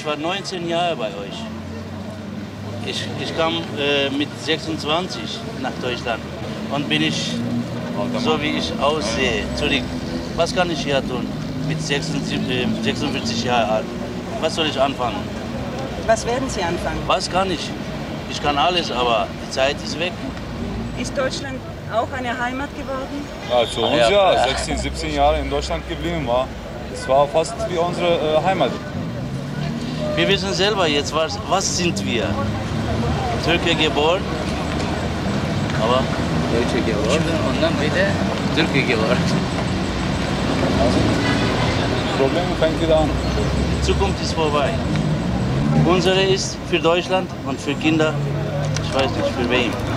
Ich war 19 Jahre bei euch. Ich, ich kam äh, mit 26 nach Deutschland und bin ich so wie ich aussehe zurück. Was kann ich hier tun mit 76, äh, 46 Jahren alt? Was soll ich anfangen? Was werden Sie anfangen? Was kann ich? Ich kann alles, aber die Zeit ist weg. Ist Deutschland auch eine Heimat geworden? Ja, für uns Ja. ja. 16, 17 Jahre in Deutschland geblieben war. Es war fast wie unsere äh, Heimat. Wir wissen selber jetzt, was, was sind wir? Türke geboren, aber Deutsche geworden und dann wieder Türke geworden. Problem fängt wieder an. die Zukunft ist vorbei. Unsere ist für Deutschland und für Kinder, ich weiß nicht für wen.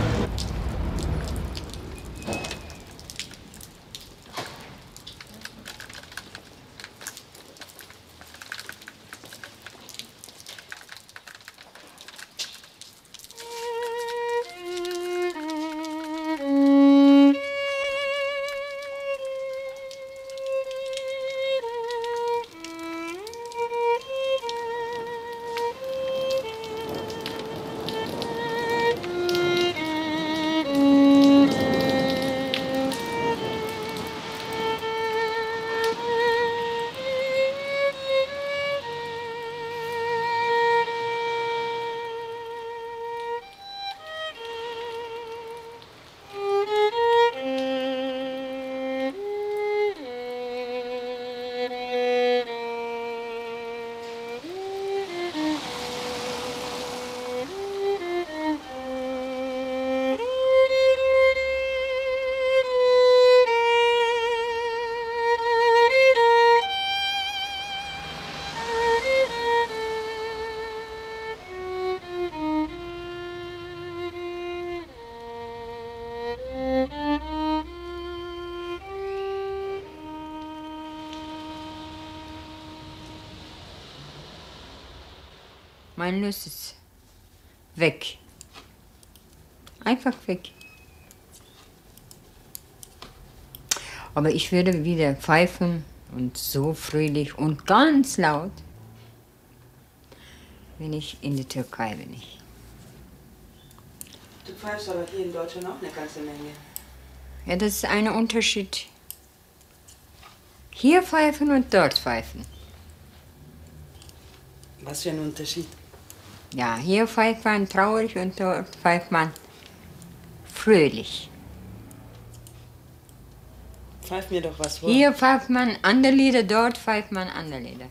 Mein Lust ist weg. Einfach weg. Aber ich würde wieder pfeifen und so fröhlich und ganz laut, wenn ich in der Türkei bin. Ich. Du pfeifst aber hier in Deutschland auch eine ganze Menge. Ja, das ist ein Unterschied. Hier pfeifen und dort pfeifen. Was für ein Unterschied. Ja, hier pfeift man traurig und dort pfeift man fröhlich. Pfeif mir doch was vor. Hier pfeift man andere Lieder, dort pfeift man andere Lieder.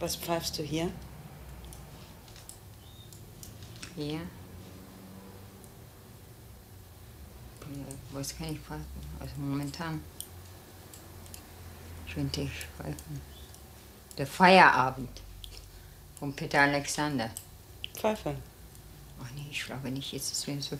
Was pfeifst du hier? Hier. Was kann ich pfeifen? Also momentan könnte ich pfeifen. Der Feierabend von Peter Alexander. Pfeife. Ach nee, ich glaube nicht, jetzt ist mir so.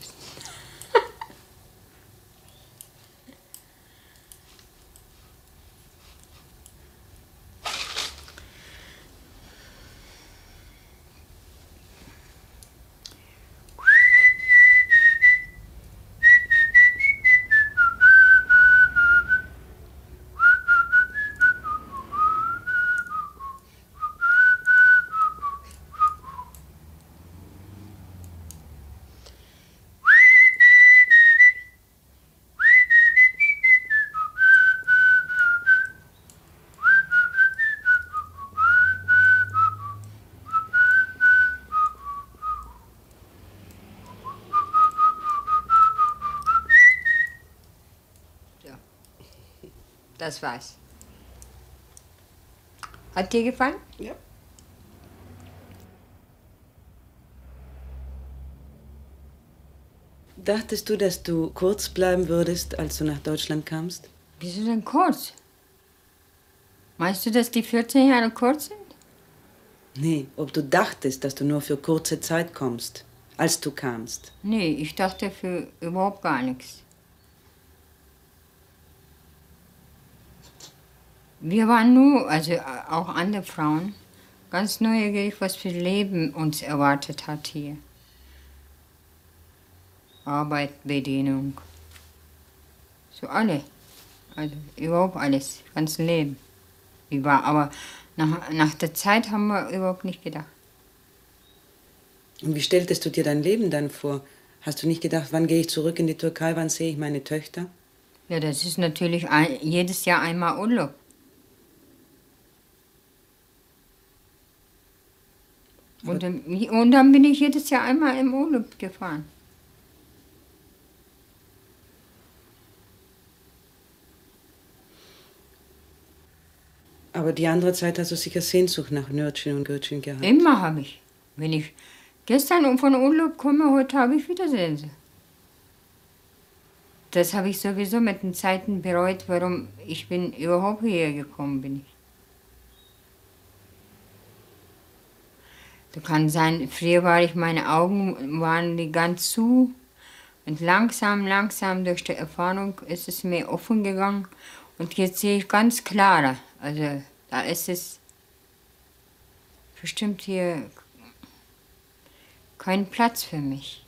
Das war's. Hat dir gefallen? Ja. Dachtest du, dass du kurz bleiben würdest, als du nach Deutschland kamst? Wieso denn kurz? Meinst du, dass die 14 Jahre kurz sind? Nee, ob du dachtest, dass du nur für kurze Zeit kommst, als du kamst. Nee, ich dachte für überhaupt gar nichts. Wir waren nur, also auch andere Frauen, ganz neugierig, was für Leben uns erwartet hat hier. Arbeit, Bedienung. So alle. Also überhaupt alles, ganz Leben. Wie war, aber Nach, nach der Zeit haben wir überhaupt nicht gedacht. Und wie stelltest du dir dein Leben dann vor? Hast du nicht gedacht, wann gehe ich zurück in die Türkei, wann sehe ich meine Töchter? Ja, das ist natürlich ein, jedes Jahr einmal Urlaub. Und, dann- und dann bin ich jedes Jahr einmal im Urlaub gefahren. Aber die andere Zeit hast du sicher Sehnsucht nach Nürtchen und Gürtchen gehabt. Immer habe ich. Wenn ich gestern von Urlaub komme, heute habe ich wieder Sense. Das habe ich sowieso mit den Zeiten bereut, warum ich bin überhaupt hierher gekommen bin. Das kann sein, früher war ich, meine Augen waren die ganz zu. Und langsam, langsam durch die Erfahrung ist es mir offen gegangen. Und jetzt sehe ich ganz klarer. Also da ist es bestimmt hier kein Platz für mich.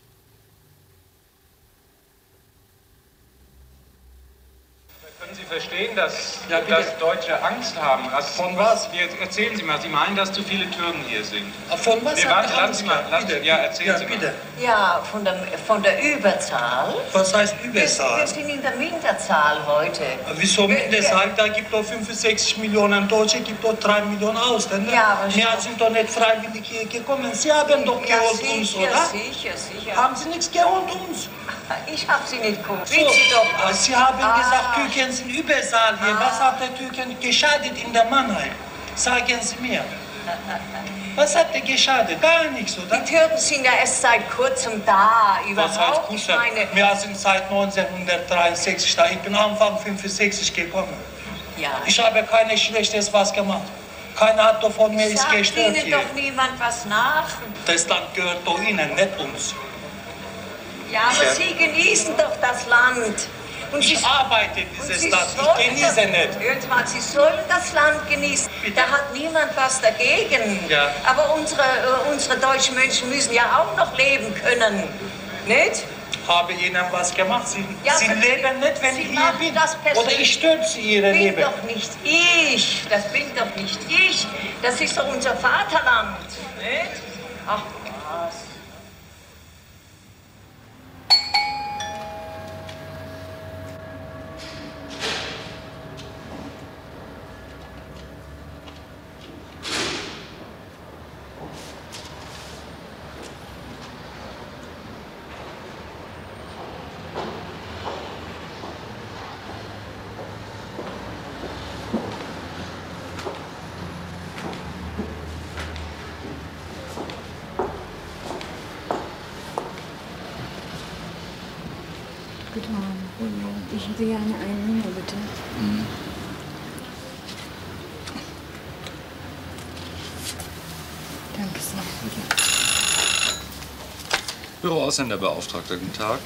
Können Sie verstehen, dass, dass Deutsche Angst haben? Was, Von was? Jetzt erzählen Sie mal, Sie meinen, dass zu viele Türken hier sind. Von was Wir warten, ihr lassen mal, lassen Sie- Bitte. ja, erzählen ja, Sie mal. bitte. Ja, von der, von der Überzahl. Was heißt Wir, Überzahl? wir sind in der Minderzahl heute. Wieso Wir- Minderzahl? Da gibt es 65 Millionen Deutsche, gibt es 3 Millionen Ausländer. Ja, aber Mehr sind doch nicht freiwillig hier gekommen. Sie haben doch Ja, geholt uns, sicher, oder? sicher, sicher. Haben Sie nichts geholt uns? Ich habe sie nicht geholt. So, Sie doch. Sie haben Ah. gesagt, Türken sind Überzahl hier. Was hat der Türken geschadet in der Mannheim? Sagen Sie mir. Was hat der geschadet? Gar nichts, oder? Die Türken sind ja erst seit kurzem da. Was heißt Überhaupt. Ich Kuschel? meine, Wir sind seit 1963 da. Ich bin Anfang 65 gekommen. ja. Ich habe keine Schlechtes was gemacht. Keiner hat doch von mir ist gestört Ihnen hier. doch niemand was nach. Das Land gehört doch Ihnen, nicht uns. Ja, aber Sie genießen doch das Land. Und Sie, Ich arbeite und dieses Land, ich genieße das- nicht. Sie mal, Sie sollen das Land genießen. Bitte. Da hat niemand was dagegen. Ja. Aber unsere, äh, unsere deutschen Menschen müssen ja auch noch leben können. Nicht? Habe Ihnen was gemacht? Sie, Ja, Sie leben nicht, wenn Sie ich hier bin. das. Oder ich stürze Ihre bin Leben. doch nicht ich. Das bin doch nicht ich. Das ist doch unser Vaterland. Nicht? Ach was. Guten Gerne einen Nummer, bitte. Danke sehr. Büro Ausländerbeauftragter, guten Tag.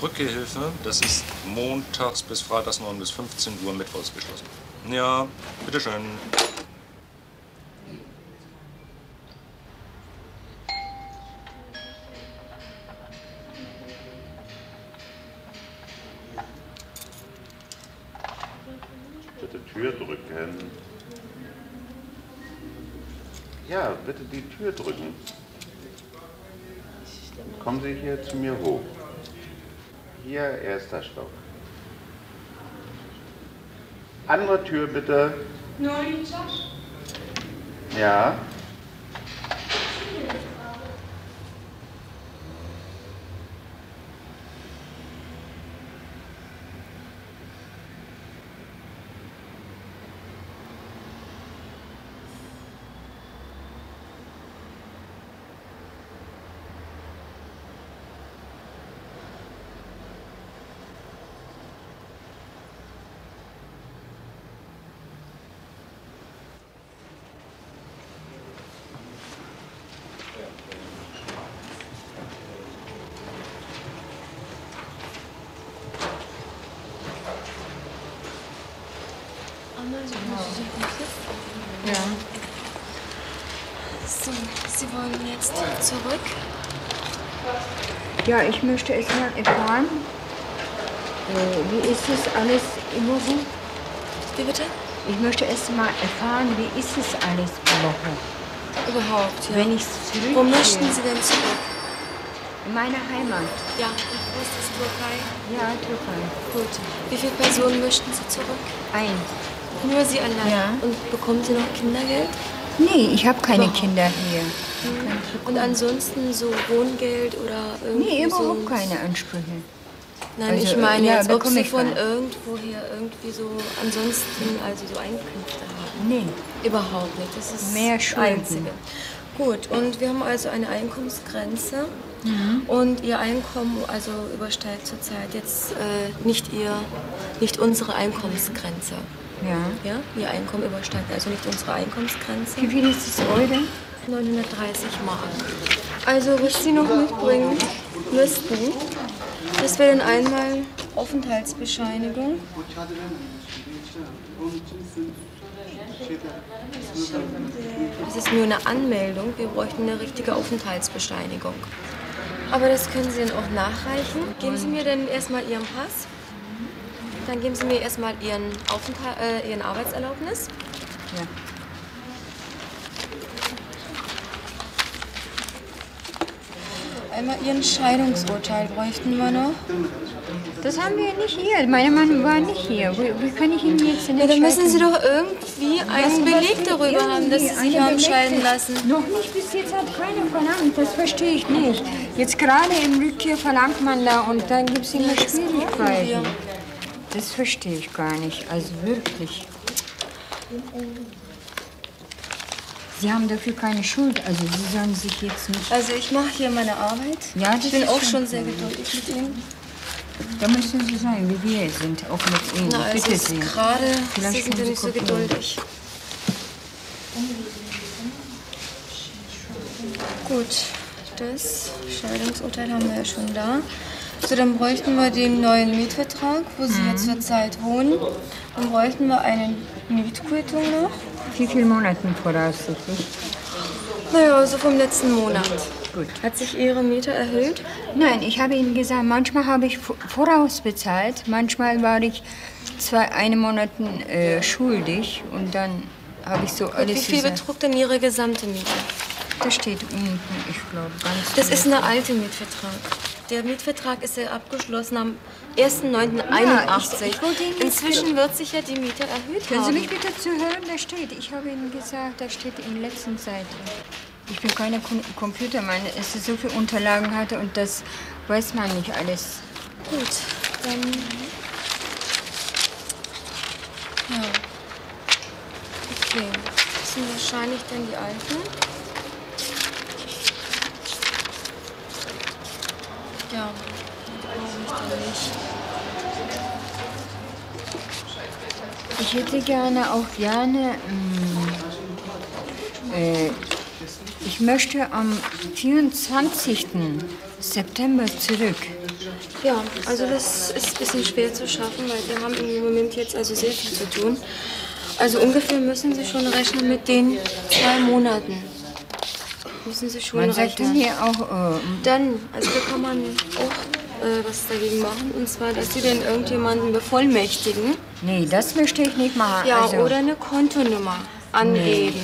Rückgehilfe, das ist montags bis freitags 9 bis 15 Uhr mittwochs geschlossen. Ja, bitteschön. Tür drücken. Kommen Sie hier zu mir hoch. Hier, erster Stock. Andere Tür bitte. Ja. Ja. So, Sie wollen jetzt zurück? Ja, ich möchte es mal erfahren. Äh, wie ist es alles immer so? Wie bitte? Ich möchte erst mal erfahren, wie ist es alles überhaupt? Überhaupt, ja. Wenn ich zurück Wo möchten Sie denn zurück? In meine Heimat. Ja, und wo ist das Türkei? Ja, Türkei. Gut. Wie viele Personen möchten Sie zurück? Ein. Nur Sie allein? Ja. Und bekommen Sie noch Kindergeld? Nee, ich habe keine Kinder hier. Und ansonsten so Wohngeld oder irgendwie Nee, überhaupt so keine Ansprüche. Nein, Also, ich meine ja, jetzt, ob Sie von keine. irgendwoher irgendwie so ansonsten, also so Einkünfte haben. Nee. Überhaupt nicht. Das ist Mehr das Schulden. Einzige. Gut, und wir haben also eine Einkommensgrenze. Mhm. Und Ihr Einkommen also übersteigt zurzeit jetzt äh, nicht Ihr, nicht unsere Einkommensgrenze. Ja. Ja, Ihr Einkommen übersteigt also nicht unsere Einkommensgrenze. Wie viel ist es heute? 930 Mark. Also, was Sie noch mitbringen müssten, das wäre dann einmal Aufenthaltsbescheinigung. Das ist nur eine Anmeldung. Wir bräuchten eine richtige Aufenthaltsbescheinigung. Aber das können Sie dann auch nachreichen. Geben Sie mir dann erstmal Ihren Pass. Dann geben Sie mir erstmal Ihren, Aufenthalt, äh, Ihren Arbeitserlaubnis. Ja. Einmal Ihren Scheidungsurteil bräuchten wir noch. Das haben wir nicht hier. Mein Mann war nicht hier. Wie, wie kann ich ihn jetzt in Ja, den dann müssen Sie doch irgendwie einen Beleg darüber haben, dass Sie sich haben scheiden lassen. Noch nicht, bis jetzt hat keiner verlangt. Das verstehe ich nicht. Jetzt gerade im Rückkehr verlangt man da und dann gibt es immer Schwierigkeiten. Das verstehe ich gar nicht. Also wirklich. Sie haben dafür keine Schuld. Also Sie sollen sich jetzt nicht... Also ich mache hier meine Arbeit. Ja, das ich bin ist auch schon schon sehr geduldig mit Ihnen. Da müssen Sie sein, wie wir sind. Auch mit Ihnen. Na, also Bitte jetzt sehr. gerade Vielleicht Sie sind ja nicht so geduldig. Gut, das Scheidungsurteil haben wir ja schon da. So, dann bräuchten wir den neuen Mietvertrag, wo Sie Mhm. jetzt zurzeit wohnen. Dann bräuchten wir eine Mietquittung noch. Wie viele Monate voraussichtlich? Naja, so vom letzten Monat. Gut. Hat sich Ihre Miete erhöht? Nein, ich habe Ihnen gesagt, manchmal habe ich vo- vorausbezahlt, manchmal war ich zwei, eine Monaten äh, schuldig und dann habe ich so Wie alles viel zusammen- betrug denn Ihre gesamte Miete? Das steht unten, ich glaube, ganz Das ist viel. ein alter Mietvertrag. Der Mietvertrag ist ja abgeschlossen am 1.9.81. ich wollte Ihnen Inzwischen wird sich ja die Miete erhöht Können Sie haben. mich bitte zuhören? Da steht, ich habe Ihnen gesagt, da steht in der letzten Seite. Ich bin keine Computermann, es ist so viele Unterlagen hatte und das weiß man nicht alles. Gut, dann... Ja. Okay, das sind wahrscheinlich dann die alten. Ja, ich hätte gerne auch gerne. mm, äh, ich möchte am 24. September zurück. Ja, also das ist ein bisschen schwer zu schaffen, weil wir haben im Moment jetzt also sehr viel zu tun. Also ungefähr müssen Sie schon rechnen mit den zwei Monaten. Müssen Sie schon Man sagt rechnen. dann hier auch, äh, Dann, also da kann man auch äh, was dagegen machen. Und zwar, dass Sie dann irgendjemanden bevollmächtigen. nee, das möchte ich nicht machen. Ja, also, oder eine Kontonummer angeben.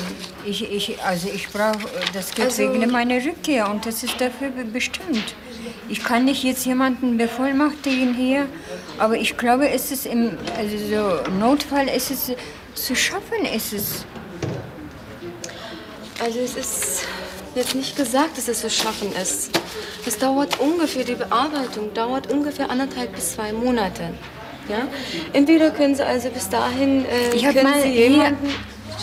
Ich, ich, also ich brauche das Geld Also- wegen meiner Rückkehr und das ist dafür be- bestimmt. Ich kann nicht jetzt jemanden bevollmächtigen hier, aber ich glaube, es ist im also so Notfall ist es zu schaffen, ist es. Also es ist jetzt nicht gesagt, dass es zu schaffen ist. Es dauert ungefähr, die Bearbeitung dauert ungefähr anderthalb bis zwei Monate. Ja? Entweder können Sie also bis dahin, äh, Ich hab können mal Sie jemanden,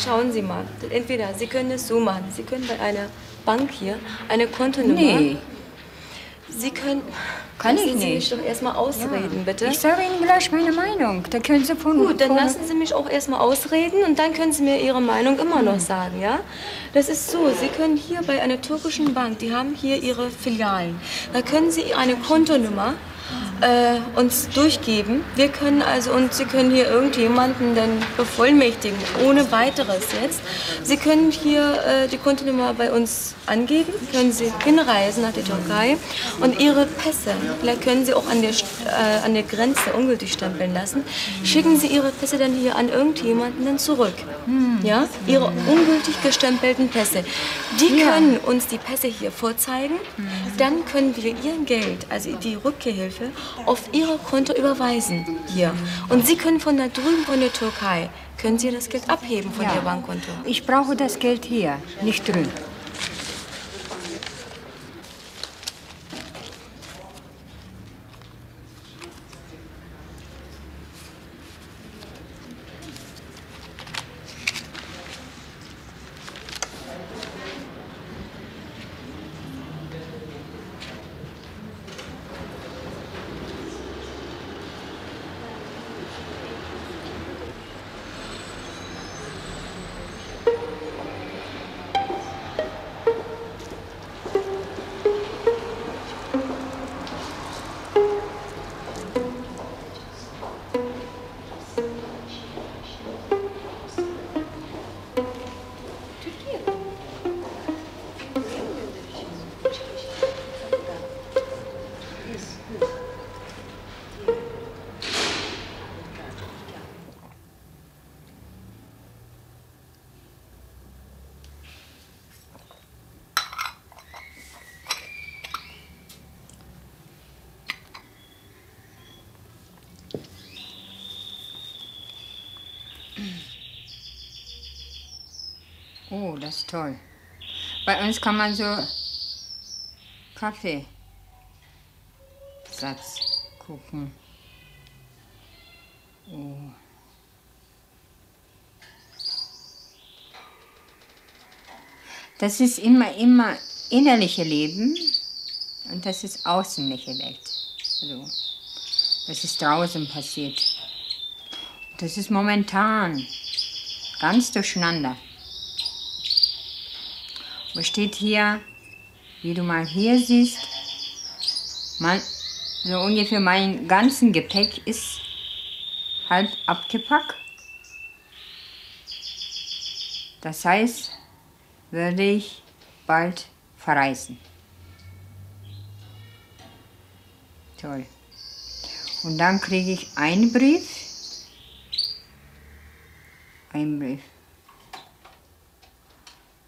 schauen Sie mal, entweder Sie können es so machen, Sie können bei einer Bank hier eine Kontonummer. Nee. Sie können, Kann lassen ich Sie mich doch erstmal ausreden, bitte. Ich sage Ihnen gleich meine Meinung. Da können Sie von Gut, dann lassen Sie mich auch erstmal ausreden und dann können Sie mir Ihre Meinung immer noch sagen, ja? Das ist so, Sie können hier bei einer türkischen Bank, die haben hier ihre Filialen, da können Sie eine Kontonummer äh, uns durchgeben. Wir können also, und Sie können hier irgendjemanden dann bevollmächtigen, ohne weiteres jetzt. Sie können hier äh, die Kontonummer bei uns angeben, können Sie hinreisen nach der Türkei und Ihre Pässe, vielleicht können Sie auch an der, äh, an der Grenze ungültig stempeln lassen. Schicken Sie Ihre Pässe dann hier an irgendjemanden dann zurück. Ja, Ihre ungültig gestempelten Pässe. Die können uns die Pässe hier vorzeigen. Dann können wir Ihr Geld, also die Rückkehrhilfe, auf Ihr Konto überweisen hier. Und Sie können von da drüben von der Türkei, können Sie das Geld abheben von Ja. Ihr Bankkonto. Ich brauche das Geld hier, nicht drüben. Oh, das ist toll. Bei uns kann man so Kaffeesatz gucken. Oh. Das ist immer, immer innerliche Leben und das ist außenliche Welt. Also, das ist draußen passiert. Das ist momentan ganz durcheinander. Wo steht hier, wie du mal hier siehst, mein, so ungefähr mein ganzen Gepäck ist halb abgepackt. Das heißt, würde ich bald verreisen. Toll. Und dann kriege ich einen Brief. Einen Brief.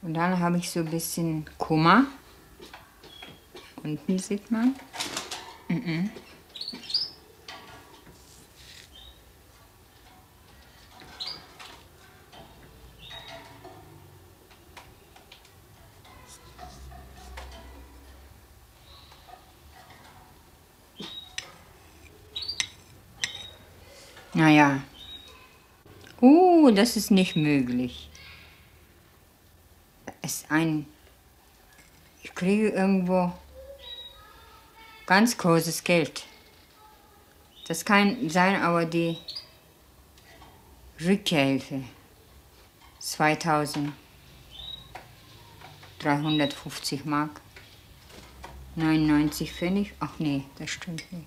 Und dann habe ich so ein bisschen Kummer. Unten sieht man. Mhm. Naja. Uh, das ist nicht möglich. Ein. Ich kriege irgendwo ganz großes Geld. Das kann sein, aber die Rückkehrhilfe. 2350 Mark. 99 Pfennig. Ach nee, das stimmt nicht.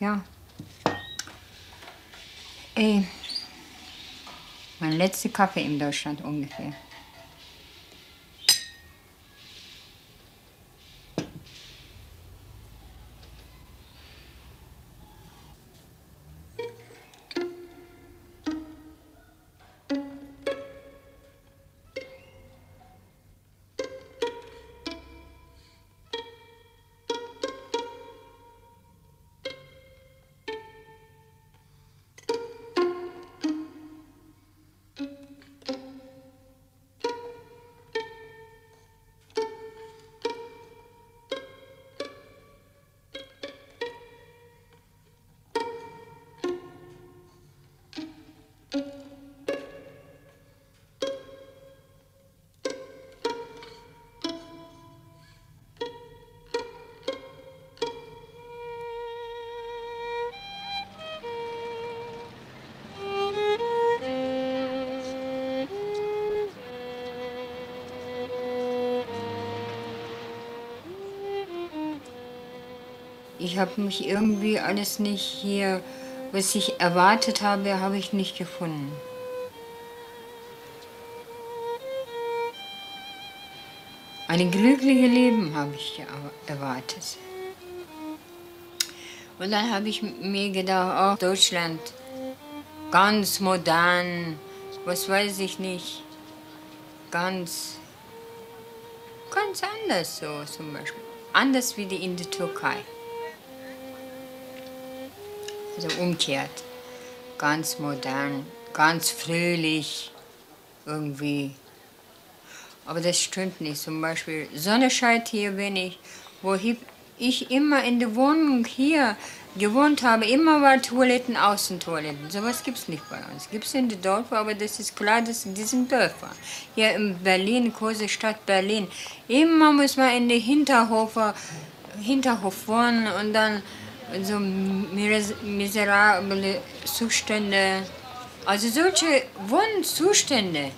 Ja. Ey, mein letzter Kaffee in Deutschland ungefähr. Ich habe mich irgendwie alles nicht hier, was ich erwartet habe, habe ich nicht gefunden. Ein glückliches Leben habe ich erwartet. Und dann habe ich mir gedacht, oh, Deutschland, ganz modern, was weiß ich nicht, ganz, ganz anders so zum Beispiel. Anders wie die in der Türkei. Also umkehrt. Ganz modern, ganz fröhlich, irgendwie. Aber das stimmt nicht. Zum Beispiel Sonnenscheid hier bin ich, wo ich immer in der Wohnung hier gewohnt habe, immer war Toiletten, Außentoiletten. Sowas gibt es nicht bei uns. Gibt es in den Dörfern, aber das ist klar, dass in diesen Dörfern. Hier in Berlin, große Stadt Berlin, immer muss man in den Hinterhof, Hinterhof wohnen und dann so miserable Zustände. Also solche Wohnzustände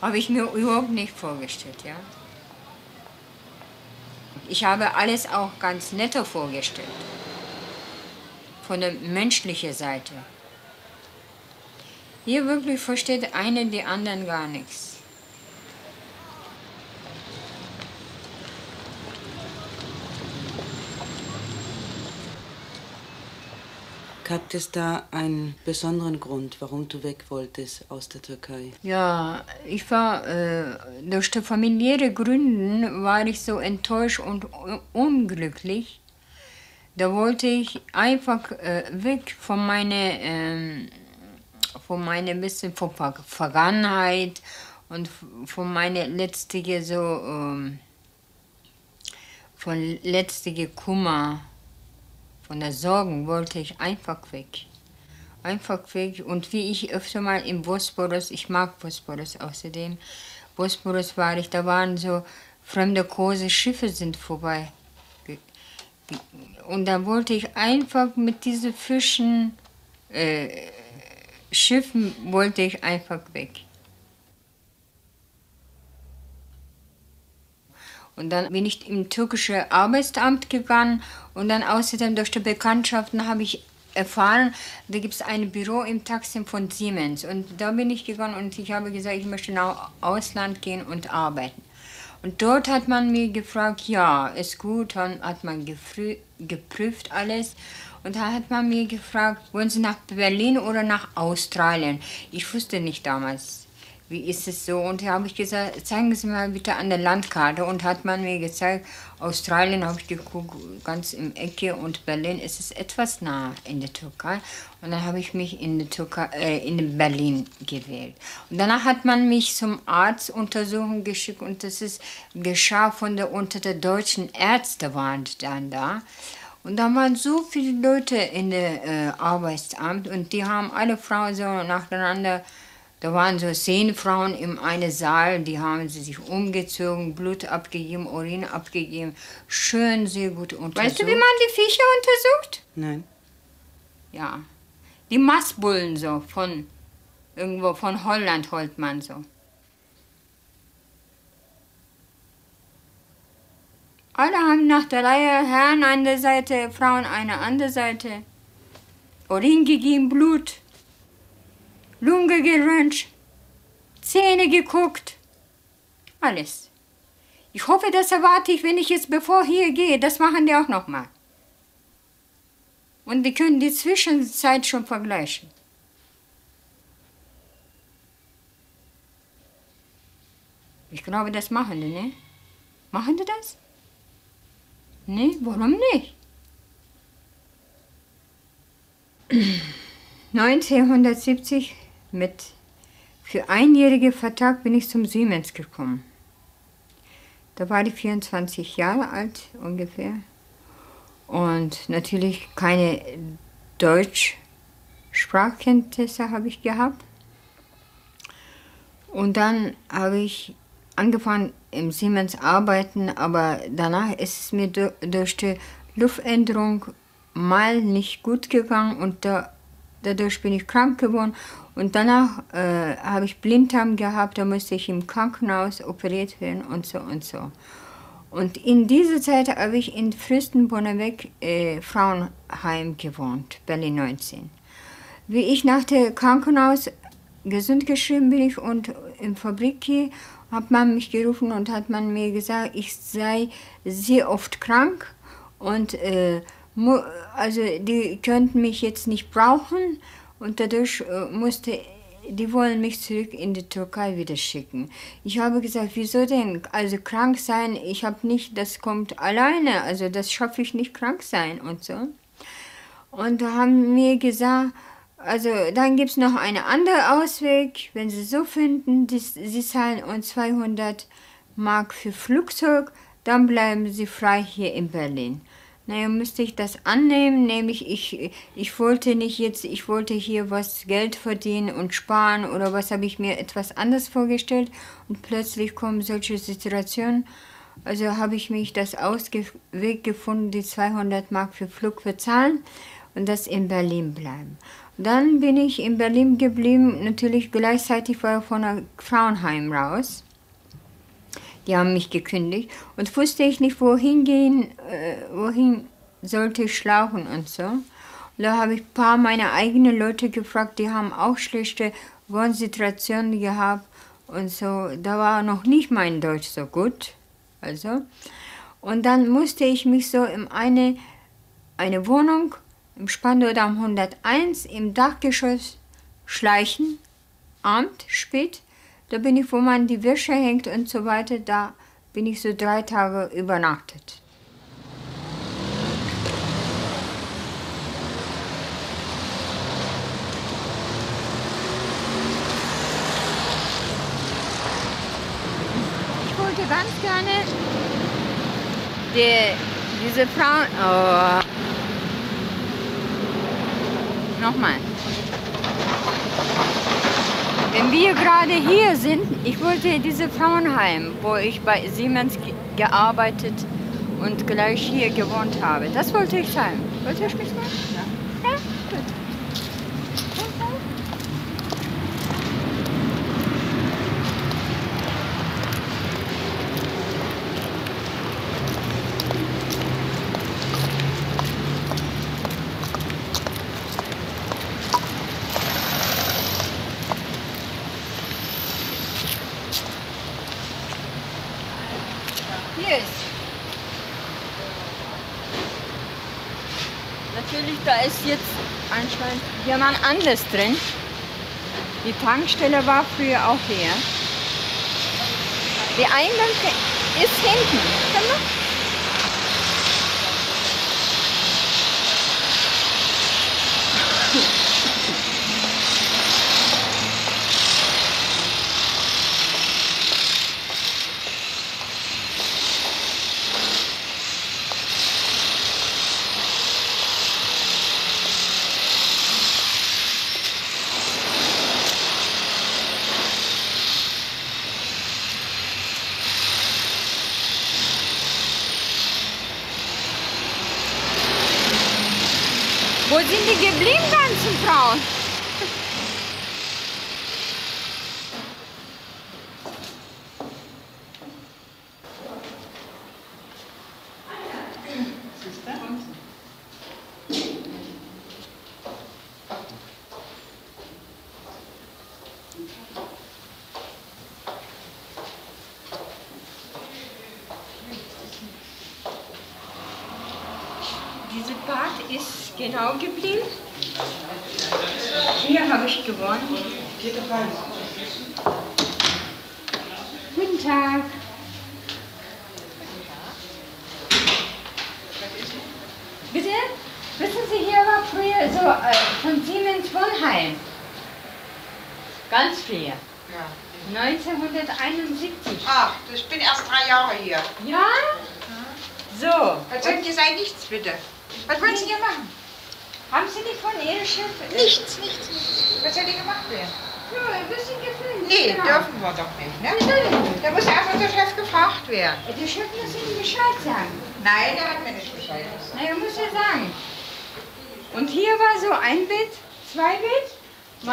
habe ich mir überhaupt nicht vorgestellt, ja. Ich habe alles auch ganz netter vorgestellt. Von der menschlichen Seite. Hier wirklich versteht einer die anderen gar nichts. Gab es da einen besonderen Grund, warum du weg wolltest aus der Türkei? Ja, ich war, äh, durch die familiären Gründe war ich so enttäuscht und unglücklich. Da wollte ich einfach äh, weg von meiner, äh, von meiner bisschen von Ver Vergangenheit und von meiner letztigen so, ähm, von letztigen Kummer von der Sorgen wollte ich einfach weg. Einfach weg. Und wie ich öfter mal im Bosporus, ich mag Bosporus außerdem, Bosporus war ich, da waren so fremde große Schiffe sind vorbei. Und da wollte ich einfach mit diesen Fischen, äh, Schiffen wollte ich einfach weg. Und dann bin ich im türkischen Arbeitsamt gegangen und dann außerdem durch die Bekanntschaften habe ich erfahren, da gibt es ein Büro im Taksim von Siemens. Und da bin ich gegangen und ich habe gesagt, ich möchte nach Ausland gehen und arbeiten. Und dort hat man mir gefragt, ja, ist gut, dann hat man geprüft alles. Und da hat man mir gefragt, wollen Sie nach Berlin oder nach Australien? Ich wusste nicht damals, wie ist es so? Und da habe ich gesagt, zeigen Sie mal bitte an der Landkarte. Und hat man mir gezeigt, Australien habe ich geguckt, ganz im Ecke und Berlin ist es etwas nah in der Türkei. Und dann habe ich mich in, der Türkei, äh, in Berlin gewählt. Und danach hat man mich zum Arztuntersuchung geschickt und das ist, geschah von der, unter der deutschen Ärzte waren dann da. Und da waren so viele Leute in der äh, Arbeitsamt und die haben alle Frauen so nacheinander da waren so zehn Frauen in einem Saal, die haben sie sich umgezogen, Blut abgegeben, Urin abgegeben. Schön, sehr gut untersucht. Weißt du, wie man die Viecher untersucht? Nein. Ja. Die Massbullen so, von irgendwo von Holland holt man so. Alle haben nach der Reihe Herren an der Seite, Frauen eine andere Seite. Urin gegeben, Blut. Lunge geröntgt, Zähne geguckt, alles. Ich hoffe, das erwarte ich, wenn ich jetzt bevor hier gehe. Das machen die auch noch mal. Und wir können die Zwischenzeit schon vergleichen. Ich glaube, das machen die, ne? Machen die das? Ne, warum nicht? 1970 mit für einjährige Vertrag bin ich zum Siemens gekommen. Da war ich 24 Jahre alt ungefähr und natürlich keine Deutschsprachkenntnisse habe ich gehabt. Und dann habe ich angefangen im Siemens arbeiten, aber danach ist es mir durch die Luftänderung mal nicht gut gegangen und da, dadurch bin ich krank geworden und danach äh, habe ich Blinddarm gehabt, da musste ich im Krankenhaus operiert werden und so und so. Und in dieser Zeit habe ich in Fürstenbonnebeck äh, Frauenheim gewohnt, Berlin 19. Wie ich nach dem Krankenhaus gesund geschrieben bin ich und in Fabrik hier, hat man mich gerufen und hat man mir gesagt, ich sei sehr oft krank und äh, also die könnten mich jetzt nicht brauchen und dadurch äh, musste die wollen mich zurück in die Türkei wieder schicken. Ich habe gesagt, wieso denn? Also krank sein, ich habe nicht, das kommt alleine, also das schaffe ich nicht krank sein und so. Und da haben mir gesagt, also dann gibt es noch einen anderen Ausweg, wenn Sie so finden, die, Sie zahlen uns 200 Mark für Flugzeug, dann bleiben Sie frei hier in Berlin. Naja, müsste ich das annehmen, nämlich ich, ich wollte nicht jetzt, ich wollte hier was Geld verdienen und sparen oder was habe ich mir etwas anders vorgestellt und plötzlich kommen solche Situationen. Also habe ich mich das Ausweg gefunden, die 200 Mark für Flug bezahlen und das in Berlin bleiben. Dann bin ich in Berlin geblieben, natürlich gleichzeitig war ich von der Frauenheim raus. Die haben mich gekündigt und wusste ich nicht, wohin gehen, äh, wohin sollte ich schlafen und so. Und da habe ich ein paar meiner eigenen Leute gefragt, die haben auch schlechte Wohnsituationen gehabt und so. Da war noch nicht mein Deutsch so gut. Also. Und dann musste ich mich so in eine, eine Wohnung im Spandaudamm 101 im Dachgeschoss schleichen, Abend, spät, da bin ich, wo man die Wäsche hängt und so weiter, da bin ich so drei Tage übernachtet. Ich wollte ganz gerne die, diese Frau. Oh. Nochmal. Wenn wir gerade hier sind, ich wollte diese Frauenheim, wo ich bei Siemens gearbeitet und gleich hier gewohnt habe, das wollte ich sagen. Wollte ich mich sagen? Ja. ja? Gut. Hier ist. Natürlich, da ist jetzt jemand anders drin. Die Tankstelle war früher auch hier. Der Eingang ist hinten.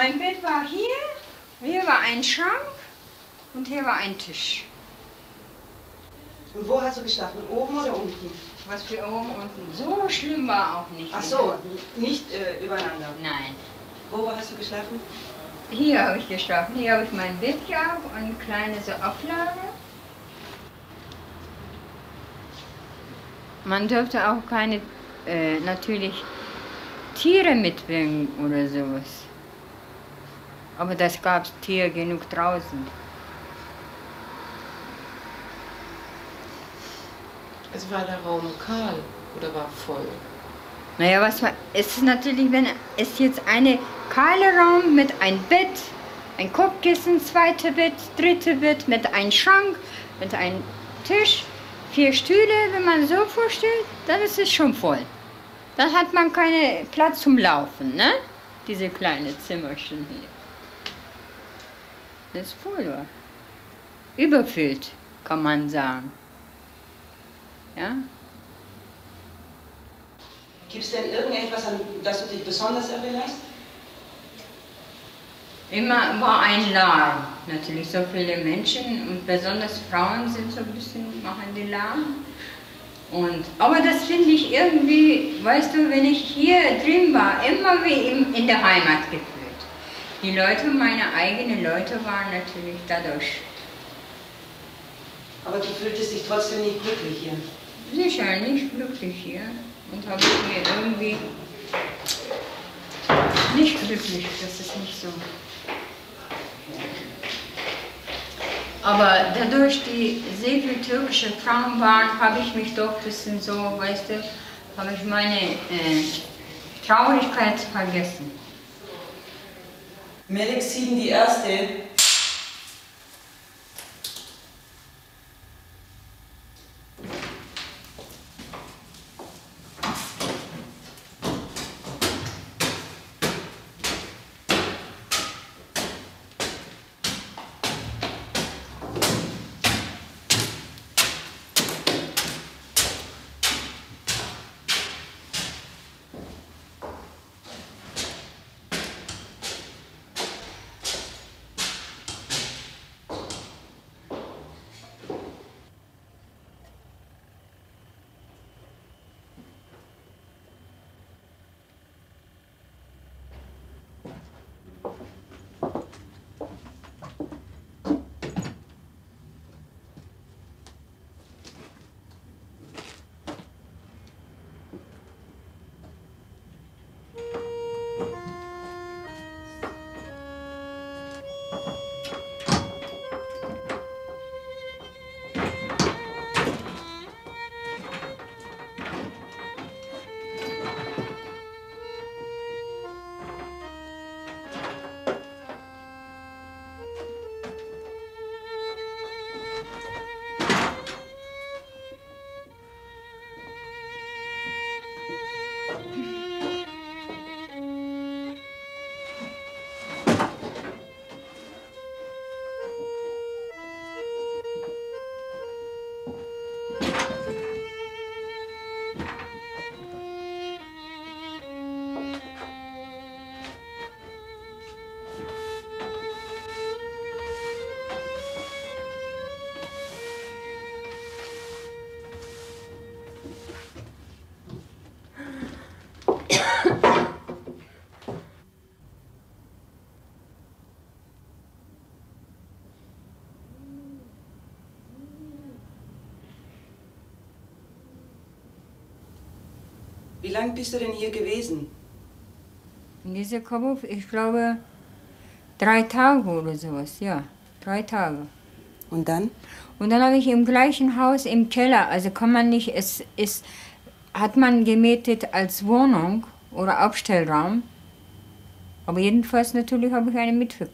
Mein Bett war hier, hier war ein Schrank und hier war ein Tisch. Und wo hast du geschlafen? Oben oder unten? Was für oben und unten. So schlimm war auch nicht. Ach so, nicht äh, übereinander. Nein. Wo hast du geschlafen? Hier habe ich geschlafen. Hier habe ich mein Bett gehabt und eine kleine so Auflage. Man dürfte auch keine, äh, natürlich, Tiere mitbringen oder sowas. Aber das gab es Tiere genug draußen. Es war der Raum kahl oder war voll? Naja, was war, es ist natürlich, wenn es jetzt eine kahle Raum mit ein Bett, ein Kopfkissen, zweite Bett, dritte Bett, mit einem Schrank, mit einem Tisch, vier Stühle, wenn man so vorstellt, dann ist es schon voll. Dann hat man keinen Platz zum Laufen, ne? Diese kleine Zimmerchen hier. Das ist voll, wa? Überfüllt, kann man sagen. Ja? Gibt es denn irgendetwas, an das du dich besonders erinnerst? Immer war ein Lärm. Natürlich so viele Menschen und besonders Frauen sind so ein bisschen, machen die Lärm. Und, aber das finde ich irgendwie, weißt du, wenn ich hier drin war, immer wie in, in der Heimat gefühlt. Die Leute, meine eigenen Leute waren natürlich dadurch. Aber du fühltest dich trotzdem nicht glücklich hier. Sicher nicht glücklich hier und habe ich mir irgendwie nicht glücklich, das ist nicht so. Aber dadurch, die sehr viele türkische Frauen waren, habe ich mich doch ein bisschen so, weißt du, habe ich meine äh, Traurigkeit vergessen. Melek Sieben, die erste. Wie lange bist du denn hier gewesen? In dieser Kabuff, ich glaube, drei Tage oder sowas, ja. Drei Tage. Und dann? Und dann habe ich im gleichen Haus im Keller, also kann man nicht, es ist, hat man gemietet als Wohnung oder Abstellraum. Aber jedenfalls natürlich habe ich eine Miete.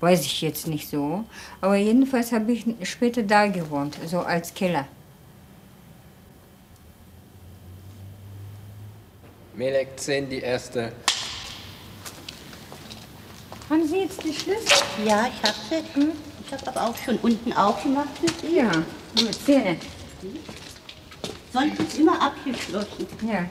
Weiß ich jetzt nicht so. Aber jedenfalls habe ich später da gewohnt, so als Keller. Melek 10, die erste. Haben Sie jetzt die Schlüssel? Ja, ich habe sie. Hm? Ich habe aber auch schon unten aufgemacht. Ja, gut, sehr nett. Sonst ist immer abgeschlossen. Ja.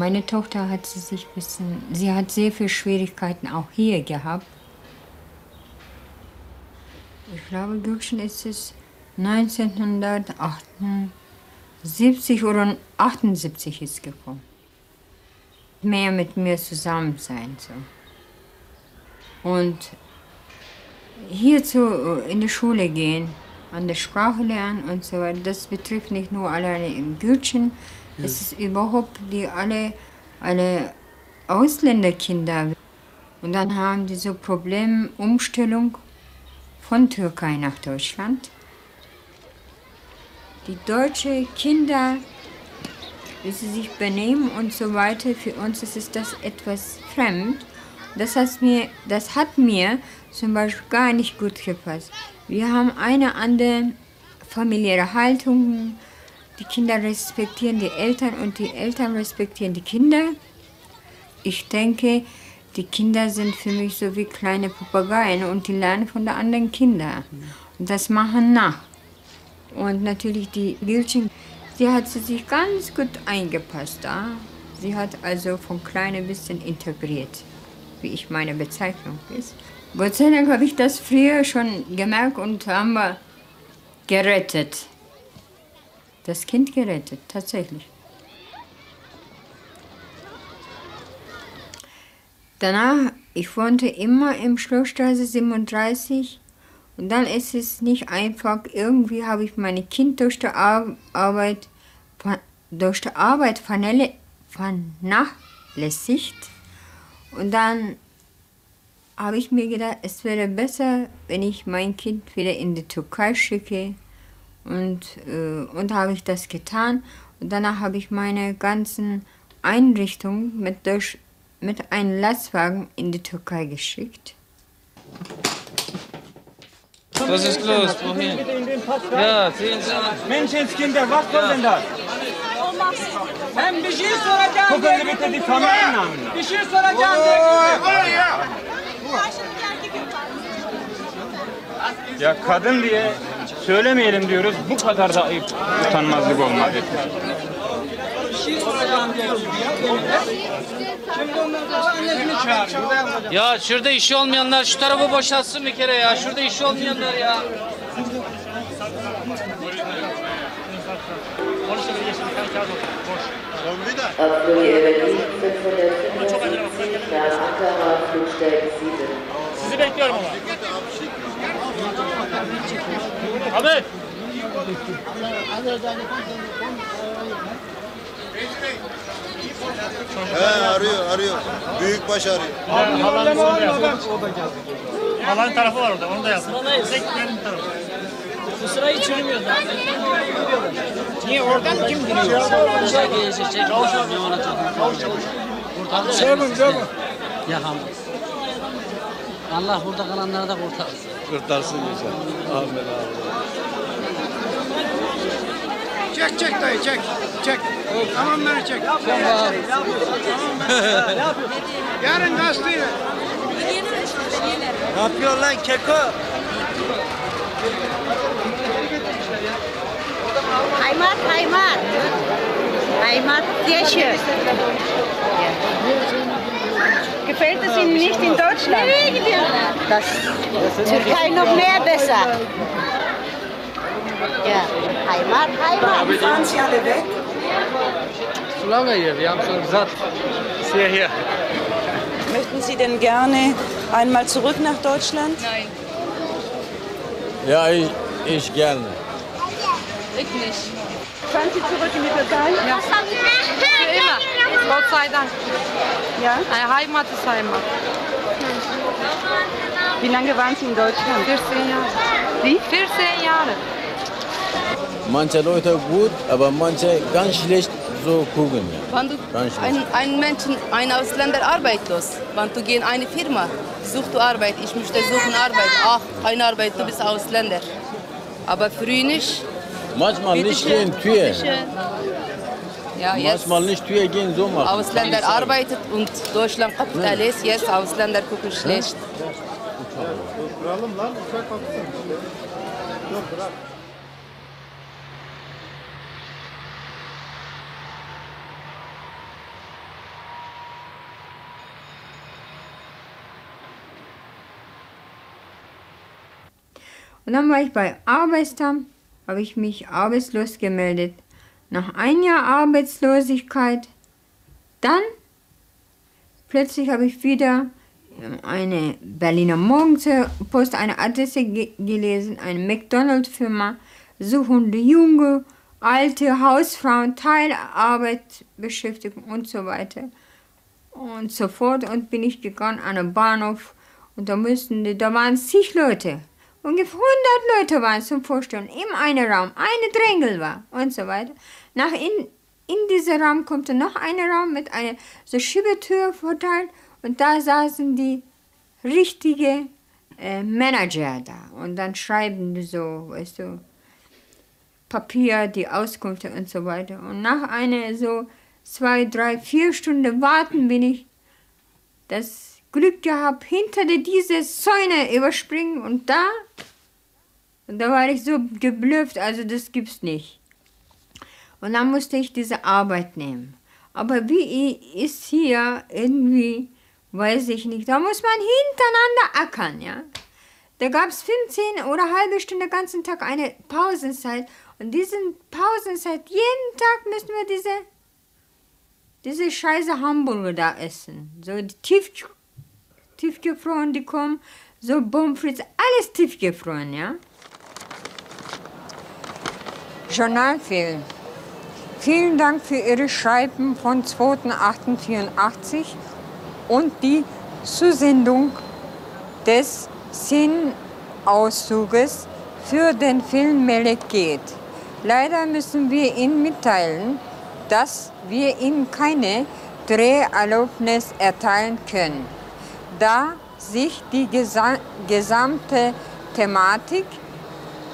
Meine Tochter hat sie sich ein bisschen, sie hat sehr viele Schwierigkeiten auch hier gehabt. Ich glaube, Gülschen ist es 1978 oder 78 ist gekommen. Mehr mit mir zusammen sein so. Und hier zu, in die Schule gehen, an der Sprache lernen und so weiter, das betrifft nicht nur alleine im Gülschen, Ja. es ist überhaupt die alle, alle Ausländerkinder. Und dann haben die so Probleme, Umstellung von Türkei nach Deutschland. Die deutschen Kinder, wie sie sich benehmen und so weiter, für uns ist das etwas fremd. Das hat mir, das hat mir zum Beispiel gar nicht gut gepasst. Wir haben eine andere familiäre Haltung. Die Kinder respektieren die Eltern und die Eltern respektieren die Kinder. Ich denke, die Kinder sind für mich so wie kleine Papageien und die lernen von den anderen Kindern. Und das machen nach. Und natürlich die Gülchen, sie hat sich ganz gut eingepasst da. Sie hat also von klein ein bisschen integriert, wie ich meine Bezeichnung ist. Gott sei Dank habe ich das früher schon gemerkt und haben wir gerettet. Das Kind gerettet, tatsächlich. Danach, ich wohnte immer im Schlossstraße 37 und dann ist es nicht einfach, irgendwie habe ich meine Kind durch die Ar Arbeit, durch die Arbeit vernachlässigt und dann habe ich mir gedacht, es wäre besser, wenn ich mein Kind wieder in die Türkei schicke und, äh, und habe ich das getan und danach habe ich meine ganzen Einrichtungen mit, durch, mit einem Lastwagen in die Türkei geschickt. Was ist los? Wohin? Ja, sehen Sie an. Menschenskinder, was soll denn das? Ben bir şey soracağım. Gucken Sie bitte die Familien an. Bir şey soracağım. Ya kadın diye Söylemeyelim diyoruz. Bu kadar da ayıp utanmazlık olmaz olmadı. Ya şurada işi olmayanlar şu tarafı boşaltsın bir kere ya. Şurada işi olmayanlar ya. Sizi bekliyorum ama. Ahmet. He arıyor arıyor. Büyükbaş arıyor. Abi halan sonra yazıyor. O da geldi. Halan tarafı var orada onu da yazsın. Tek benim tarafı. Bu sırayı çürümüyor da. Niye oradan kim giriyor? Şey Çay gelecek. Çavuş abi. Çavuş çavuş. Şey mi? Şey mi? Ya hamd. Allah burada kalanlara da kurtarsın. Kurtarsın güzel. Amin. Amin. Çek çek dayı çek. Çek. Tamam beni çek. Tamam. Yarın gazeteyle. Ne yapıyorsun lan keko? Heimat, Heimat. Heimat, sehr schön. Gefällt es Ihnen nicht in Deutschland? Nee, das Türkei noch mehr besser. Ja, Heimat, Heimat. Fahren Sie alle weg? Zu lange hier, wir haben schon satt. Ist hier, hier. Möchten Sie denn gerne einmal zurück nach Deutschland? Nein, Ja, ich, ich gerne. ich nicht. Fahren Sie zurück in die Türkei? Ja. Für immer. Gott sei Dank. Ja? Eine Heimat ist Heimat. Wie lange waren Sie in Deutschland? 14 Jahre. Wie? 14 Jahre. Manche Leute gut, aber manche ganz schlecht so gucken. Ja. Wenn du ein, ein Menschen, ein Ausländer arbeitslos, wenn du gehst in eine Firma, suchst du Arbeit, ich möchte suchen Arbeit, ach, keine Arbeit, du bist Ausländer. Aber früher nicht. Manchmal Bitte nicht schön, gehen Tür. Ja, Manchmal nicht Tür gehen, so machen. Ausländer arbeitet und Deutschland Ja. alles, jetzt Ausländer gucken schlecht. Duralım Und dann war ich bei Arbeitsamt, habe ich mich arbeitslos gemeldet. Nach ein Jahr Arbeitslosigkeit, dann plötzlich habe ich wieder eine Berliner Morgenpost eine Adresse ge gelesen, eine McDonald-Firma, suchende junge, alte Hausfrauen, Teilarbeit, Beschäftigung und so weiter. Und so fort und bin ich gegangen an den Bahnhof und da müssten die, da waren zig Leute. Ungefähr 100 Leute waren zum Vorstellen, im einen Raum, eine Drängel war und so weiter. Nach in, in diesen Raum kommt noch ein Raum mit einer so Schiebetür verteilt und da saßen die richtige äh, Manager da und dann schreiben die so, weißt du, Papier, die Auskünfte und so weiter. Und nach einer so zwei, drei, vier Stunden warten bin ich das Glück gehabt, hinter die- diese Säune überspringen und da, und da war ich so geblüfft, also das gibt's nicht. Und dann musste ich diese Arbeit nehmen. Aber wie ist hier irgendwie, weiß ich nicht, da muss man hintereinander ackern, ja. Da gab es 15 oder halbe Stunde ganzen Tag eine Pausenzeit. Und diese Pausenzeit, jeden Tag müssen wir diese, diese scheiße Hamburger da essen. So die tief, tiefgefroren, die kommen, so Pommes alles tiefgefroren, ja. Journalfilm. Vielen Dank für Ihre Schreiben von 2.8.84 und die Zusendung des Szenenauszuges für den Film Melek geht. Leider müssen wir Ihnen mitteilen, dass wir Ihnen keine Dreherlaubnis erteilen können, da sich die gesa gesamte Thematik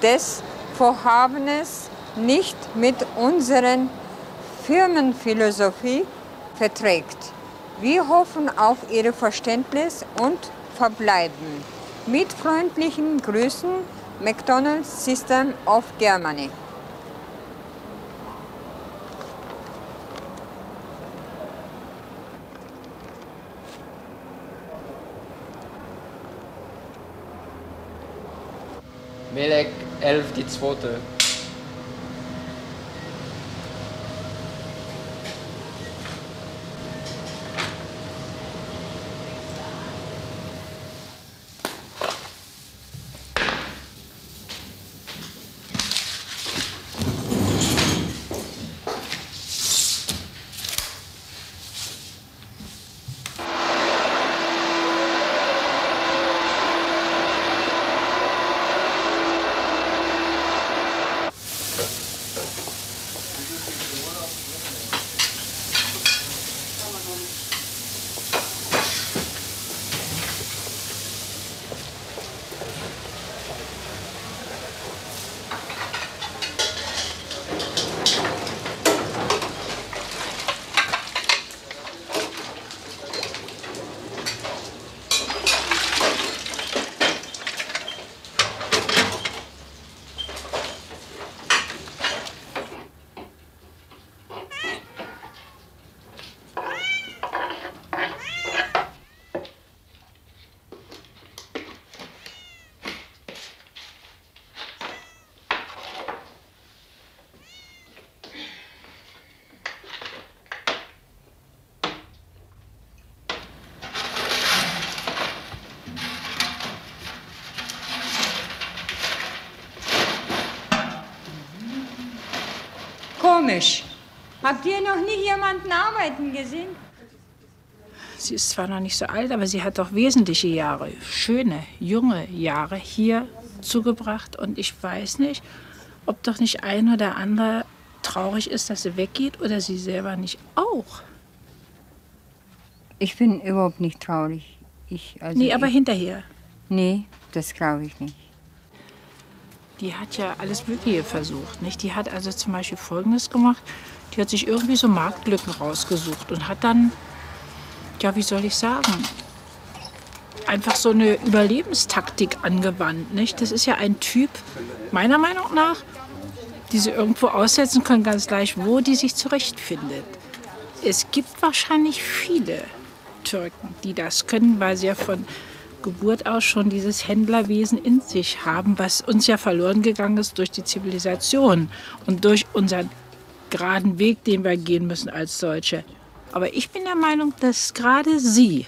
des Vorhabens nicht mit unseren Firmenphilosophie verträgt. Wir hoffen auf Ihr Verständnis und verbleiben. Mit freundlichen Grüßen, McDonald's System of Germany. Melek 11, die zweite. Komisch. Habt ihr noch nie jemanden arbeiten gesehen? Sie ist zwar noch nicht so alt, aber sie hat doch wesentliche Jahre, schöne, junge Jahre hier zugebracht. Und ich weiß nicht, ob doch nicht ein oder andere traurig ist, dass sie weggeht oder sie selber nicht auch. Ich bin überhaupt nicht traurig. Ich, also nee, aber ich, hinterher. Nee, das glaube ich nicht. Die hat ja alles Mögliche versucht. Nicht? Die hat also zum Beispiel Folgendes gemacht. Die hat sich irgendwie so Marktlücken rausgesucht und hat dann, ja, wie soll ich sagen, einfach so eine Überlebenstaktik angewandt. Nicht? Das ist ja ein Typ, meiner Meinung nach, die sie irgendwo aussetzen können, ganz gleich, wo die sich zurechtfindet. Es gibt wahrscheinlich viele Türken, die das können, weil sie ja von Geburt aus schon dieses Händlerwesen in sich haben, was uns ja verloren gegangen ist durch die Zivilisation und durch unseren geraden Weg, den wir gehen müssen als Deutsche. Aber ich bin der Meinung, dass gerade sie,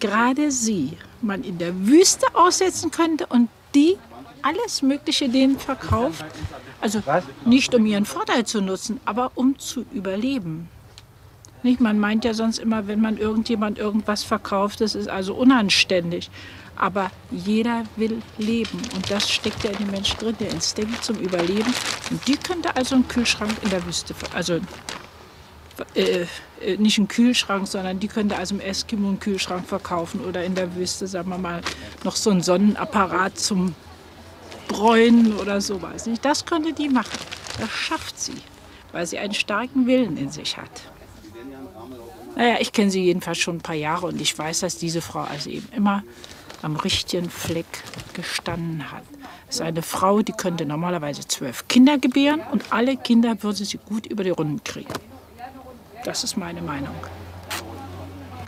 gerade sie, man in der Wüste aussetzen könnte und die alles Mögliche denen verkauft. Also nicht um ihren Vorteil zu nutzen, aber um zu überleben. Nicht? Man meint ja sonst immer, wenn man irgendjemand irgendwas verkauft, das ist also unanständig. Aber jeder will leben und das steckt ja in den Menschen drin, der Instinkt zum Überleben. Und die könnte also einen Kühlschrank in der Wüste, also äh, äh, nicht einen Kühlschrank, sondern die könnte also im Eskimo einen Kühlschrank verkaufen oder in der Wüste, sagen wir mal, noch so einen Sonnenapparat zum Bräunen oder sowas. Das könnte die machen. Das schafft sie, weil sie einen starken Willen in sich hat. Naja, ich kenne sie jedenfalls schon ein paar Jahre und ich weiß, dass diese Frau also eben immer am richtigen Fleck gestanden hat. Das ist eine Frau, die könnte normalerweise zwölf Kinder gebären und alle Kinder würde sie gut über die Runden kriegen. Das ist meine Meinung.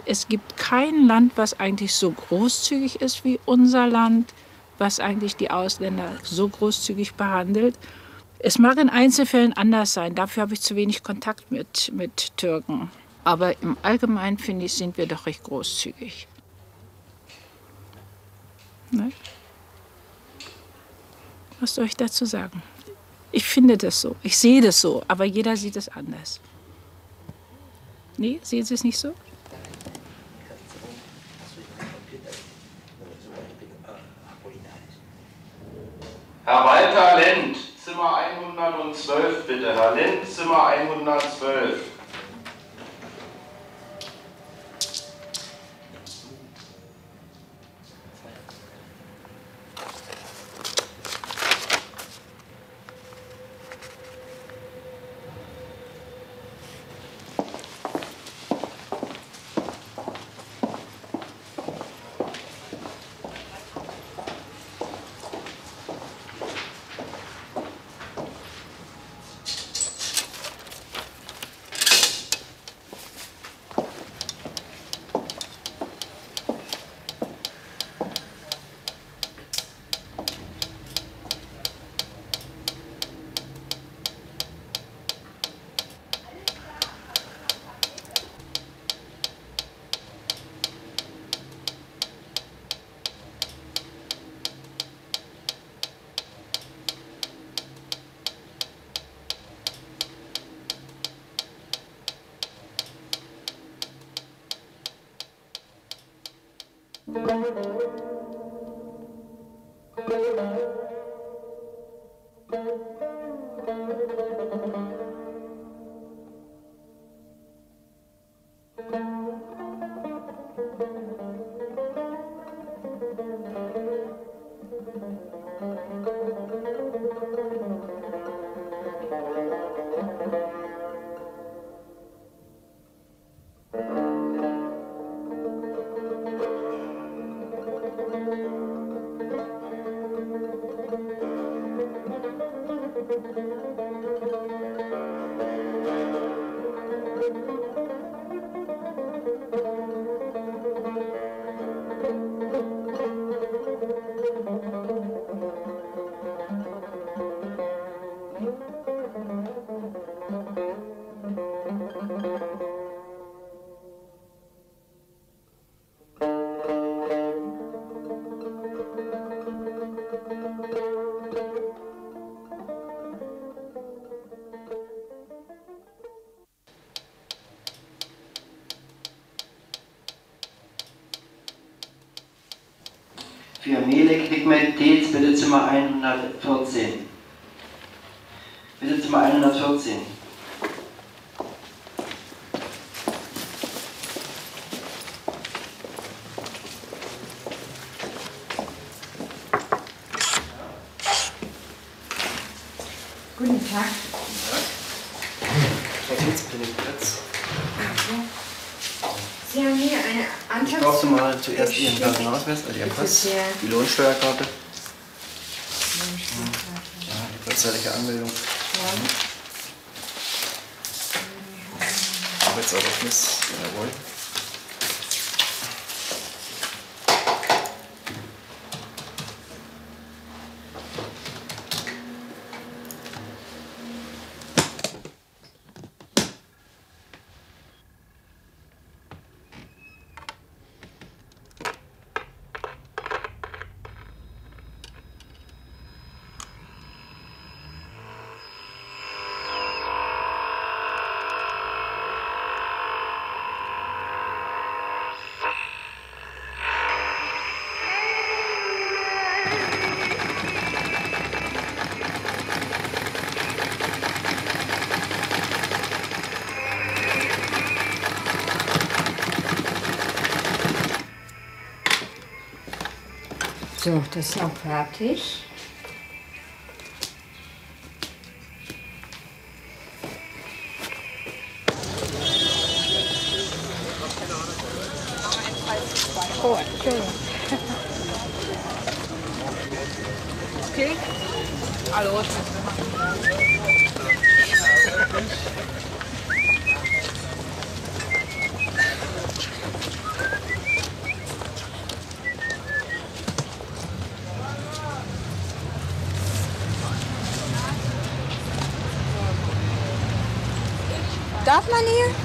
Es gibt kein Land, was eigentlich so großzügig ist wie unser Land, was eigentlich die Ausländer so großzügig behandelt. Es mag in Einzelfällen anders sein, dafür habe ich zu wenig Kontakt mit, mit Türken. Aber im Allgemeinen, finde ich, sind wir doch recht großzügig. Ne? Was soll ich dazu sagen? Ich finde das so, ich sehe das so, aber jeder sieht es anders. Nee, sehen Sie es nicht so? Herr Walter Lent, Zimmer 112 bitte. Herr Lent, Zimmer 112. Für Melek Hikmet Tetz, bitte Zimmer 114. Bitte Zimmer 114. Guten Tag. Frau Tetz, bitte Platz. Sie haben hier eine Ich Antrags... brauche mal zuerst Ihren Bitte. die Lohnsteuerkarte. Ja, die polizeiliche Anmeldung. So, das ist auch fertig. Oh, Entschuldigung. Okay. Hallo. Darf man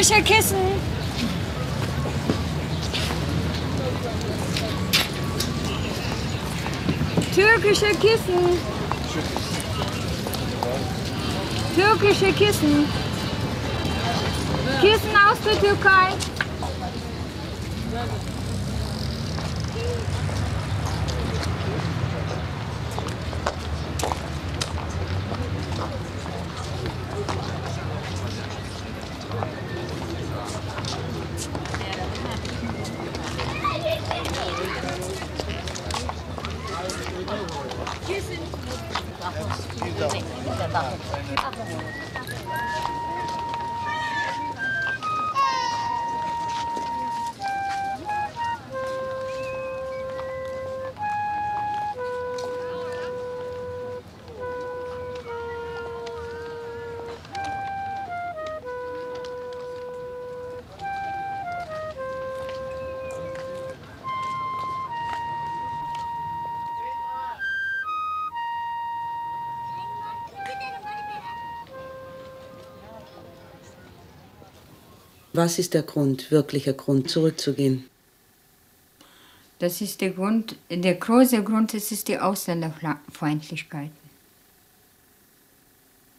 Türkische Kissen. Türkische Kissen. Türkische Kissen. Kissen aus der Türkei. Was ist der Grund, wirklicher Grund, zurückzugehen? Das ist der Grund, der große Grund, das ist die Ausländerfeindlichkeit.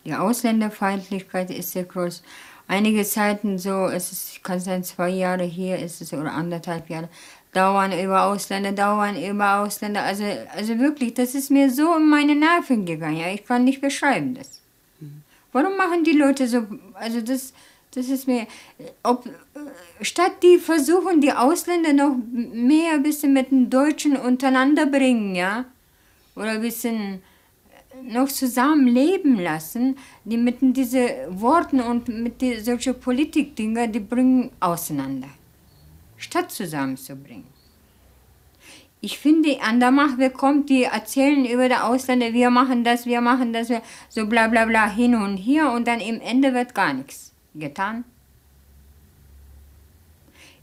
Die Ausländerfeindlichkeit ist sehr groß. Einige Zeiten so, es ist, kann sein zwei Jahre hier ist es oder anderthalb Jahre, dauern über Ausländer, dauern über Ausländer. Also, also wirklich, das ist mir so in meine Nerven gegangen. Ja, ich kann nicht beschreiben das. Warum machen die Leute so, also das, das ist mir, ob, statt die versuchen, die Ausländer noch mehr ein bisschen mit den Deutschen untereinander bringen, ja, oder ein bisschen noch zusammen leben lassen, die mit diesen Worten und mit die, solchen Politikdinger, die bringen auseinander, statt zusammenzubringen. Ich finde, an der Macht kommt, die erzählen über die Ausländer, wir machen das, wir machen das, so bla bla bla hin und hier und dann im Ende wird gar nichts getan.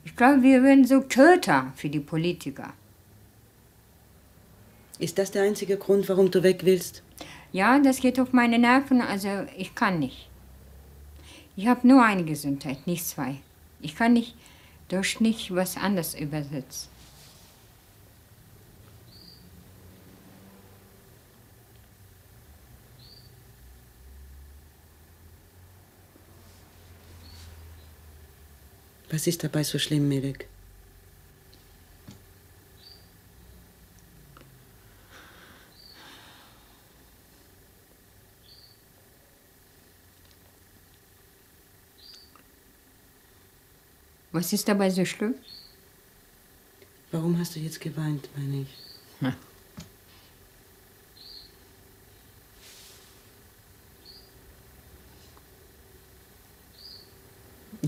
Ich glaube, wir werden so Köter für die Politiker. Ist das der einzige Grund, warum du weg willst? Ja, das geht auf meine Nerven, also ich kann nicht. Ich habe nur eine Gesundheit, nicht zwei. Ich kann nicht durch nicht was anderes übersetzen. Was ist dabei so schlimm, Melek? Was ist dabei so schlimm? Warum hast du jetzt geweint, meine ich? Hm.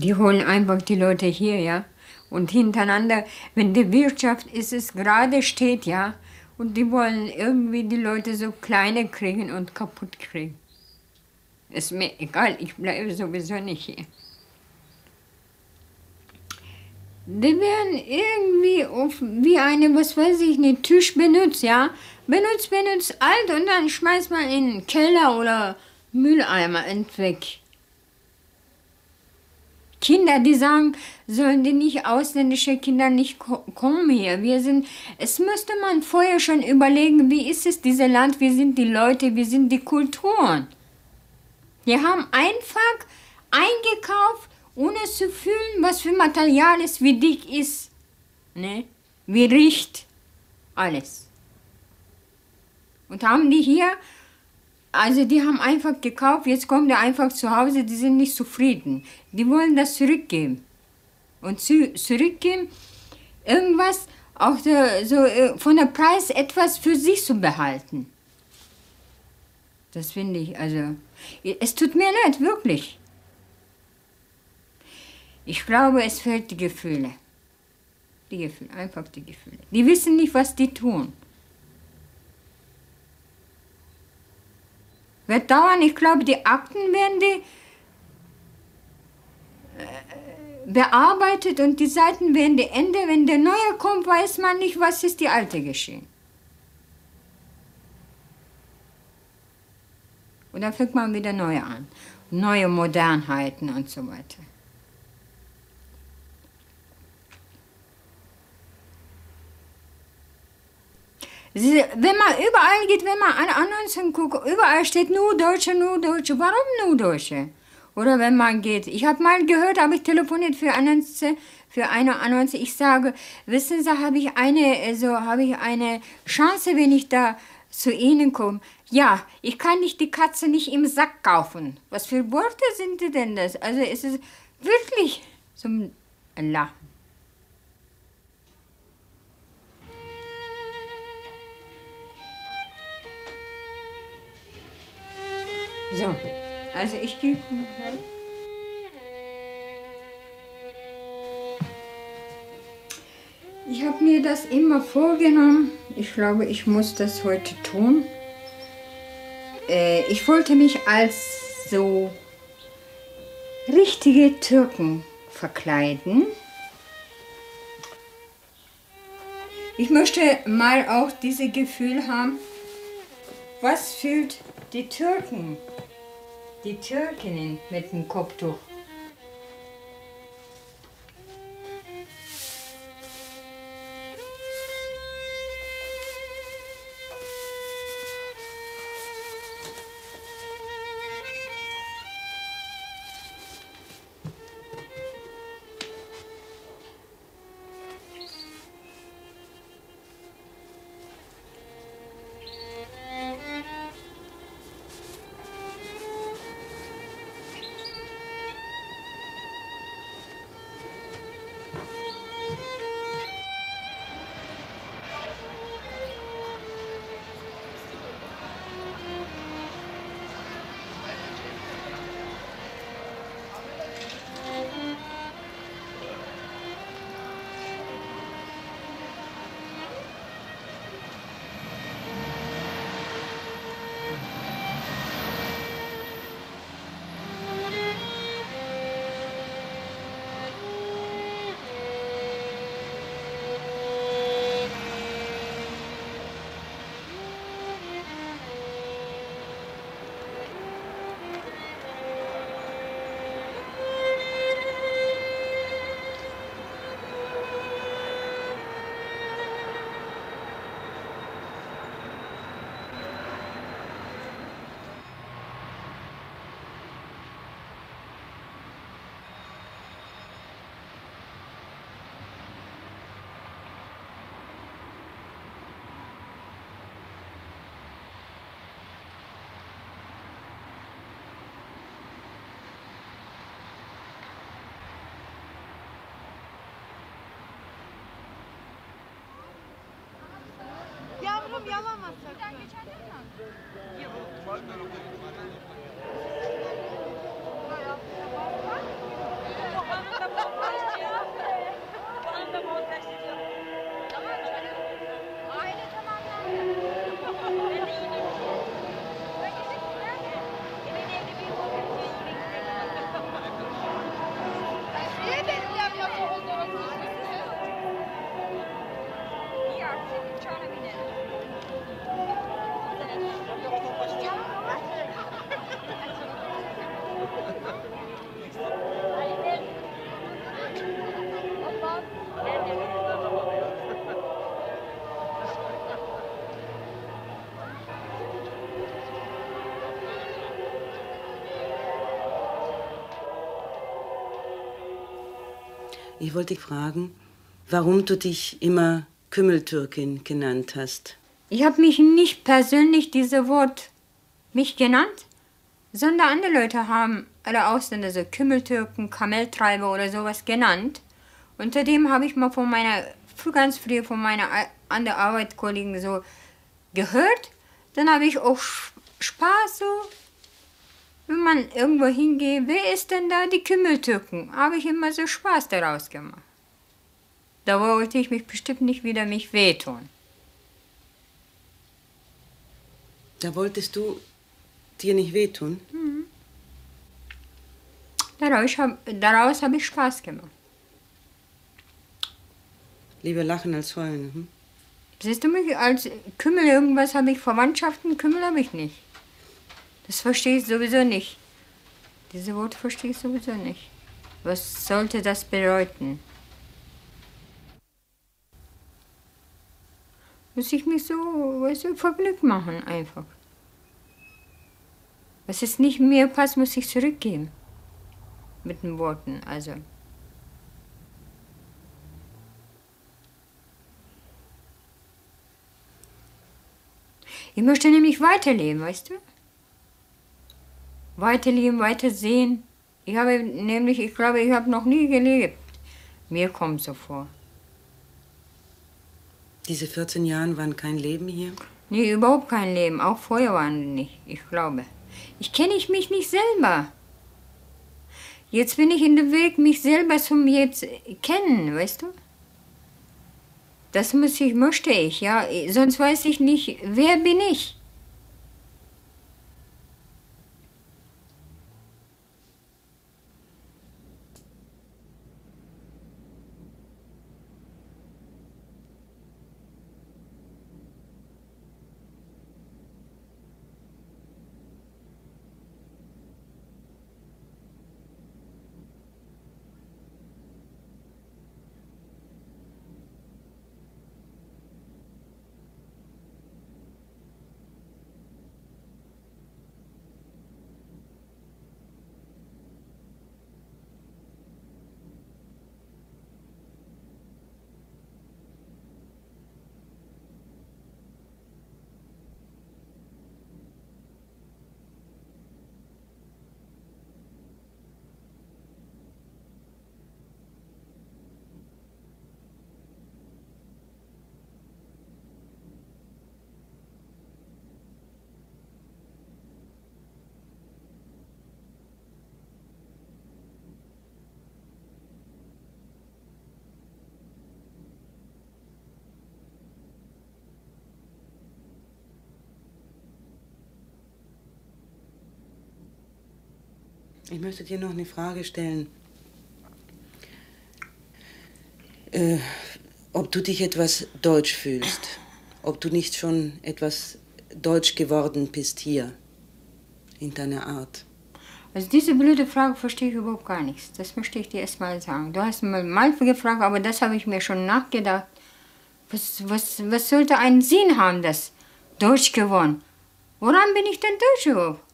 Die holen einfach die Leute hier, ja. Und hintereinander, wenn die Wirtschaft ist, es gerade steht, ja. Und die wollen irgendwie die Leute so kleine kriegen und kaputt kriegen. Ist mir egal, ich bleibe sowieso nicht hier. Die werden irgendwie auf, wie eine, was weiß ich nicht, Tisch benutzt, ja. Benutzt, benutzt, alt und dann schmeißt man in den Keller oder Mülleimer weg. Kinder, die sagen, sollen die nicht ausländische Kinder nicht ko kommen hier. Wir sind, es müsste man vorher schon überlegen, wie ist es dieses Land, wie sind die Leute, wie sind die Kulturen. Wir haben einfach eingekauft, ohne zu fühlen, was für Material es wie dick ist. Ne? Wie riecht alles. Und haben die hier also die haben einfach gekauft, jetzt kommen die einfach zu Hause, die sind nicht zufrieden. Die wollen das zurückgeben. Und zu, zurückgeben, irgendwas, auch der, so äh, von der Preis etwas für sich zu behalten. Das finde ich, also, es tut mir leid, wirklich. Ich glaube, es fehlt die Gefühle. Die Gefühle, einfach die Gefühle. Die wissen nicht, was die tun. Wird dauern, ich glaube, die Akten werden die äh, bearbeitet und die Seiten werden die Ende. Wenn der neue kommt, weiß man nicht, was ist die alte geschehen. Und dann fängt man wieder neu an. Neue Modernheiten und so weiter. Wenn man überall geht, wenn man an Annoncen guckt, überall steht nur Deutsche, nur Deutsche. Warum nur Deutsche? Oder wenn man geht. Ich habe mal gehört, habe ich telefoniert für, Annonce, für eine Annonce. Ich sage, wissen Sie, habe ich eine, also habe ich eine Chance, wenn ich da zu Ihnen komme. Ja, ich kann nicht die Katze nicht im Sack kaufen. Was für Worte sind denn das? Also es ist wirklich zum Lachen. So, also ich gehe. Ich habe mir das immer vorgenommen. Ich glaube, ich muss das heute tun. Äh, ich wollte mich als so richtige Türken verkleiden. Ich möchte mal auch dieses Gefühl haben, was fühlt die Türken die Türkinnen mit dem Kopftuch. yalamazsak. Geçerli mi? Yok. Ich wollte dich fragen, warum du dich immer Kümmeltürkin genannt hast. Ich habe mich nicht persönlich dieses Wort mich genannt, sondern andere Leute haben alle Ausländer so Kümmeltürken, Kameltreiber oder sowas genannt. Unter dem habe ich mal von meiner, ganz früh von meiner anderen Arbeitskollegen so gehört. Dann habe ich auch Spaß so, wenn man irgendwo hingeht, wer ist denn da die Kümmeltürken? Habe ich immer so Spaß daraus gemacht. Da wollte ich mich bestimmt nicht wieder mich wehtun. Da wolltest du dir nicht wehtun? Mhm. Daraus habe daraus hab ich Spaß gemacht. Lieber lachen als heulen. Hm? Siehst du mich als Kümmel irgendwas habe ich Verwandtschaften, Kümmel habe ich nicht. Das verstehe ich sowieso nicht. Diese Worte verstehe ich sowieso nicht. Was sollte das bedeuten? Muss ich mich so, weißt du, vergnügt machen einfach. Was es nicht mir passt, muss ich zurückgeben. Mit den Worten, also. Ich möchte nämlich weiterleben, weißt du? Weiterleben, weitersehen. Ich habe nämlich, ich glaube, ich habe noch nie gelebt. Mir kommt so vor. Diese 14 Jahre waren kein Leben hier? Nee, überhaupt kein Leben. Auch vorher waren nicht, ich glaube. Ich kenne ich mich nicht selber. Jetzt bin ich in dem Weg, mich selber zum jetzt kennen, weißt du? Das muss ich, möchte ich, ja. Sonst weiß ich nicht, wer bin ich. Ich möchte dir noch eine Frage stellen. Äh, ob du dich etwas deutsch fühlst. Ob du nicht schon etwas deutsch geworden bist hier. In deiner Art. Also diese blöde Frage verstehe ich überhaupt gar nichts. Das möchte ich dir erst mal sagen. Du hast mal gefragt, aber das habe ich mir schon nachgedacht. Was, was, was sollte einen Sinn haben, das Deutsch geworden? Woran bin ich denn Deutsch überhaupt?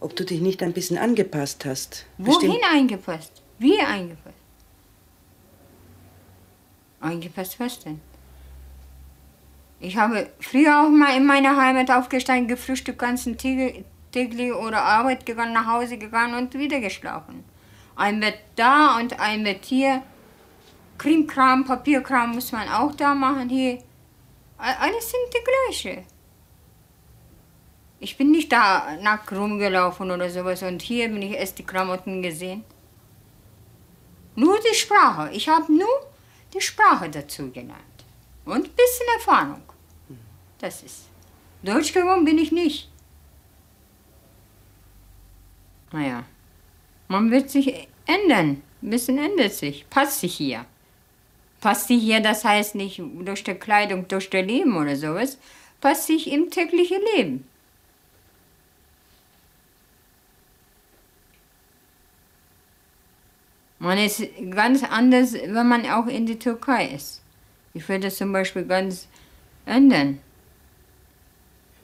Ob du dich nicht ein bisschen angepasst hast. Wohin Bestimmt- eingepasst? Wie eingepasst? Eingepasst was denn? Ich habe früher auch mal in meiner Heimat aufgestanden, gefrühstückt, ganzen täglich oder Arbeit gegangen, nach Hause gegangen und wieder geschlafen. Ein Bett da und ein Bett hier. Krimkram, Papierkram muss man auch da machen hier. Alles sind die gleiche. Ich bin nicht da nackt rumgelaufen oder sowas und hier bin ich erst die Klamotten gesehen. Nur die Sprache. Ich habe nur die Sprache dazu gelernt. Und ein bisschen Erfahrung. Das ist. Deutsch geworden bin ich nicht. Naja, man wird sich ändern. Ein bisschen ändert sich. Passt sich hier. Passt sich hier, das heißt nicht durch die Kleidung, durch das Leben oder sowas. Passt sich im täglichen Leben. Man ist ganz anders, wenn man auch in der Türkei ist. Ich würde das zum Beispiel ganz ändern.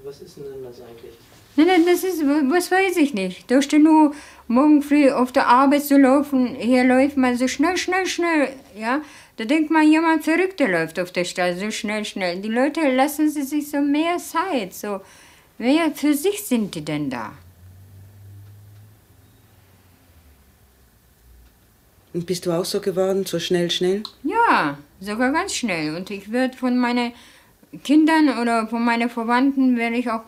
Was ist denn das eigentlich? Nein, nein, das ist, was weiß ich nicht. Durch die nur morgen früh auf der Arbeit zu laufen, hier läuft man so schnell, schnell, schnell, ja. Da denkt man, jemand Verrückter läuft auf der Straße, so schnell, schnell. Die Leute lassen sie sich so mehr Zeit, so mehr für sich sind die denn da. Und bist du auch so geworden, so schnell, schnell? Ja, sogar ganz schnell. Und ich werde von meinen Kindern oder von meinen Verwandten werde ich auch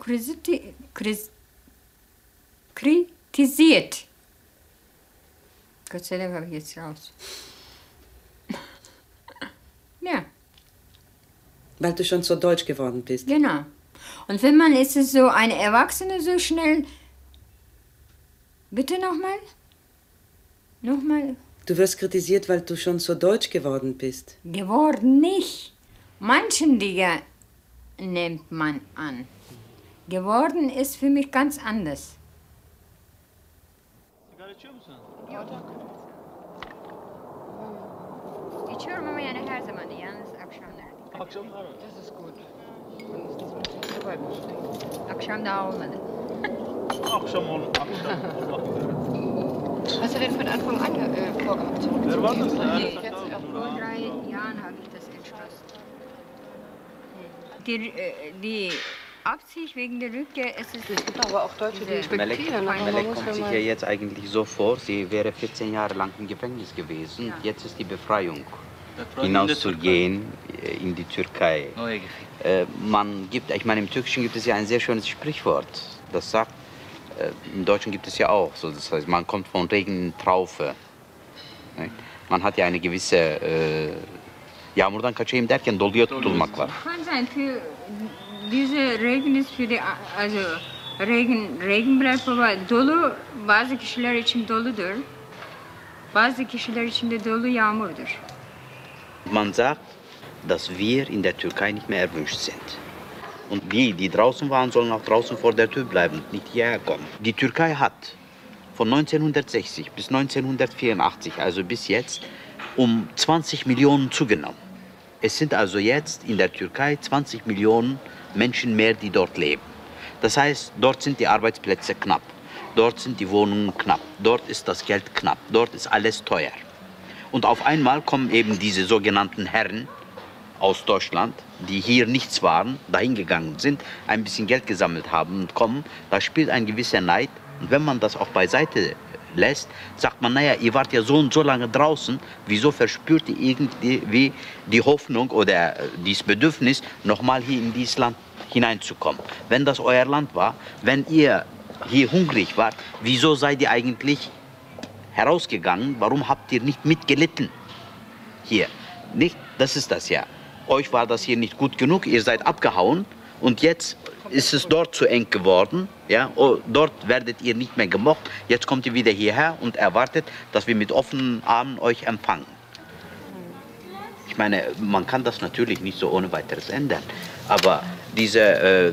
kritisiert. Gott sei Dank habe ich jetzt raus. ja, Weil du schon so deutsch geworden bist. genau. Und wenn man ist es so eine Erwachsene so schnell. Bitte nochmal? Nochmal? Du wirst kritisiert, weil du schon so deutsch geworden bist. Geworden nicht. Manchen Dinge nimmt man an. Geworden ist für mich ganz anders. İçiyorum ama yani her zaman yalnız akşamlar. Akşamlar. Das ist gut. Akşam daha olmadı. Akşam ol. Akşam Hast du den von Anfang an äh, vorgehabt? Wer war das? Nee, vor drei Jahren habe ich das entschlossen. Die, äh, die Absicht wegen der Rückkehr, es ist... Es gibt aber auch Deutsche, die Melek, respektieren. Melek muss kommt ja sich ja jetzt eigentlich so vor, sie wäre 14 Jahre lang im Gefängnis gewesen. Jetzt ist die Befreiung, hinauszugehen in die Türkei. Äh, man gibt, ich meine, im Türkischen gibt es ja ein sehr schönes Sprichwort, das sagt, im Deutschen gibt es ja auch, so, das heißt, man kommt von Regen in Traufe. Nicht? Man hat ja eine gewisse, äh, yağmurdan kaçayım derken doluya tutulmak var. Kann sein, für diese Regen ist für die, also Regen, Regen bleibt aber dolu bazı kişiler için doludur. Bazı kişiler için de dolu yağmurdur. Man sagt, dass wir in der Türkei nicht mehr erwünscht sind. Und die, die draußen waren, sollen auch draußen vor der Tür bleiben nicht hierher kommen. Die Türkei hat von 1960 bis 1984, also bis jetzt, um 20 Millionen zugenommen. Es sind also jetzt in der Türkei 20 Millionen Menschen mehr, die dort leben. Das heißt, dort sind die Arbeitsplätze knapp, dort sind die Wohnungen knapp, dort ist das Geld knapp, dort ist alles teuer. Und auf einmal kommen eben diese sogenannten Herren aus Deutschland, die hier nichts waren, dahin gegangen sind, ein bisschen Geld gesammelt haben und kommen. Da spielt ein gewisser Neid. Und wenn man das auch beiseite lässt, sagt man, naja, ihr wart ja so und so lange draußen, wieso verspürt ihr irgendwie die Hoffnung oder äh, dieses Bedürfnis, nochmal hier in dieses Land hineinzukommen? Wenn das euer Land war, wenn ihr hier hungrig wart, wieso seid ihr eigentlich herausgegangen? Warum habt ihr nicht mitgelitten? Hier, nicht? Das ist das ja. Euch war das hier nicht gut genug, ihr seid abgehauen und jetzt ist es dort zu eng geworden. Ja? Oh, dort werdet ihr nicht mehr gemocht. Jetzt kommt ihr wieder hierher und erwartet, dass wir mit offenen Armen euch empfangen. Ich meine, man kann das natürlich nicht so ohne weiteres ändern. Aber diese äh, äh,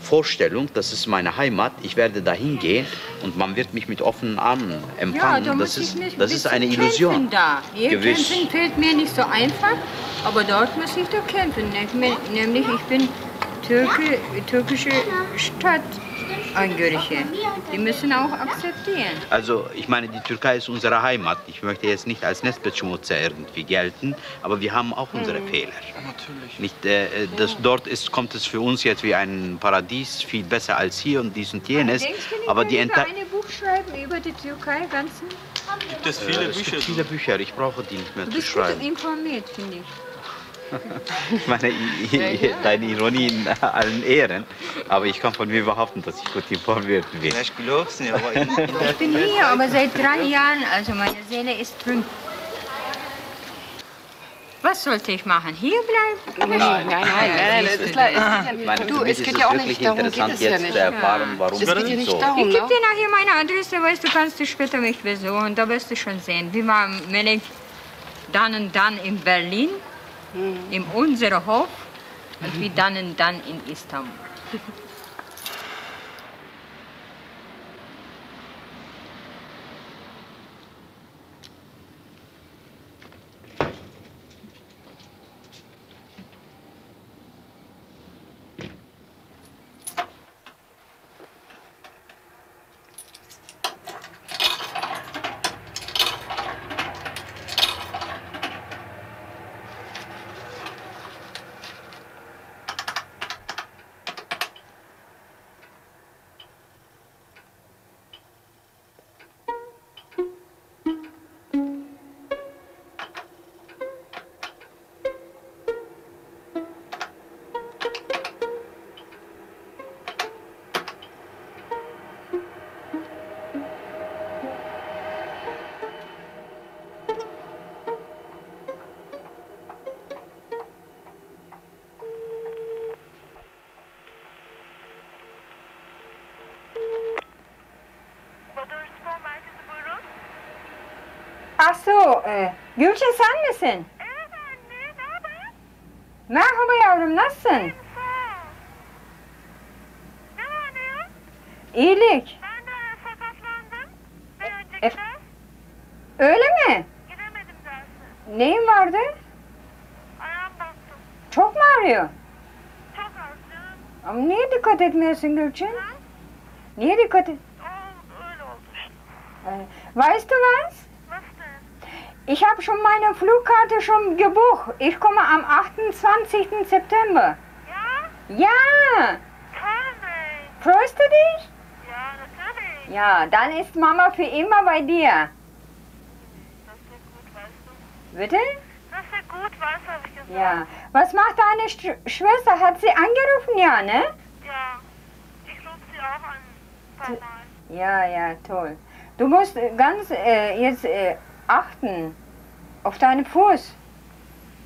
Vorstellung, das ist meine Heimat, ich werde dahin gehen und man wird mich mit offenen Armen Ja, empfangen. da muss das ist, das ist eine Illusion. Da. Hier Gewiss. kämpfen fällt mir nicht so einfach, aber dort muss ich doch kämpfen. Nämlich ich bin Türke, türkische Stadtangehörige. Die müssen auch akzeptieren. Also, ich meine, die Türkei ist unsere Heimat. Ich möchte jetzt nicht als Nestbeschmutzer irgendwie gelten, aber wir haben auch unsere Mhm. Fehler. Nicht, äh, das, dort ist, kommt es für uns jetzt wie ein Paradies, viel besser als hier und dies und jenes. Denkst du Aber die Buch schreiben über die Türkei ganzen? Gibt es viele Bücher? Es gibt viele Bücher, ich brauche die nicht mehr Du zu bist gut schreiben. informiert, finde ich. Ich meine, Ja, ja. deine Ironie in allen Ehren, aber ich kann von mir behaupten, dass ich gut informiert bin. Ich glaub's nicht, aber ich, Ich bin hier, aber seit drei Jahren, also meine Seele ist drin. Was sollte ich machen? Hier bleiben? Nein, nein, nein, nein, das ist Ich meine, Du, mich es geht ja auch nicht darum, geht es ja nicht. erfahren, warum Es geht ja nicht so. darum, Ich gebe dir nachher meine Adresse, weißt du, kannst du später mich besuchen, da wirst du schon sehen. Wie war Melek dann und dann in Berlin, in unserem Hof, und wie dann dann in Istanbul. So, e, Gülçin sen misin? Evet anne, ne haber? Merhaba yavrum, nasılsın? Ne var ne yok? İyilik. Ben de sakatlandım. Bir önceki Öyle mi? Gidemedim derse. Neyin vardı? Ayağım bastım. Çok mu ağrıyor? Çok canım. Ama niye dikkat etmiyorsun Gülçin? Niye dikkat et? Öyle oldu işte. Äh, Weißt du was? Ich habe schon meine Flugkarte schon gebucht. Ich komme am 28. September. Ja? Ja! Freust du dich? Ja, natürlich. Ja, dann ist Mama für immer bei dir. Bitte? Das ist ja gut, was habe ich gesagt. Ja. Was macht deine Sch Schwester? Hat sie angerufen? Ja, ne? Ja, ich rufe sie auch an. Mal. Ja, ja, toll. Du musst äh, ganz äh, jetzt äh, achten auf deinen Fuß.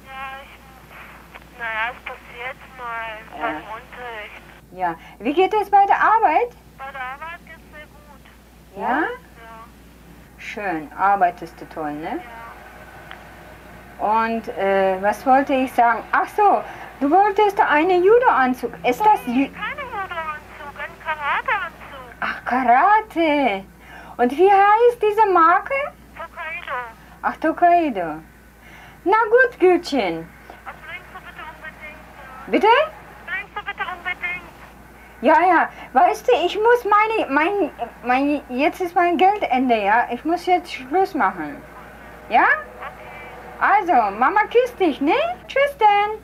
Ja, ich, naja, es passiert mal beim Unterricht. Ja. Wie geht es bei der Arbeit? Bei der Arbeit geht es sehr gut. Ja? Schön, arbeitest du toll, ne? Und äh, was wollte ich sagen? Ach so, du wolltest einen Judo-Anzug. Ist das Ju Keine Judo-Anzug, ein Karate-Anzug. Ach, Karate. Und wie heißt diese Marke? Ach, Tokaido. Na gut. Bringst du bitte unbedingt. Bitte? Bringst du bitte unbedingt. Ja, ja. Weißt du, ich muss meine, mein, mein, jetzt ist mein Geldende, ja. Ich muss jetzt Schluss machen. Ja? Also, Mama küsst dich, ne? Tschüss denn.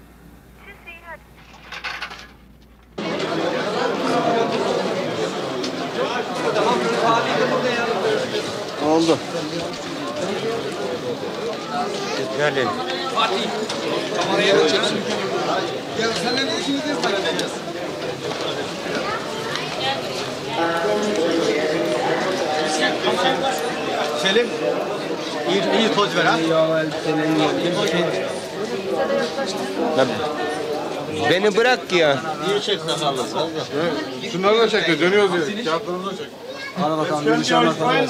Oldu. Gelin. Fatih. Kameraya da çekin. Ya sen ne işiniz? Selim. İyi, iyi poz ver ha. Beni bırak ya. Niye çek sakallı? Şunları da çek. Dönüyoruz. Kağıtlarını çek. Hadi bakalım bir şey anlatalım.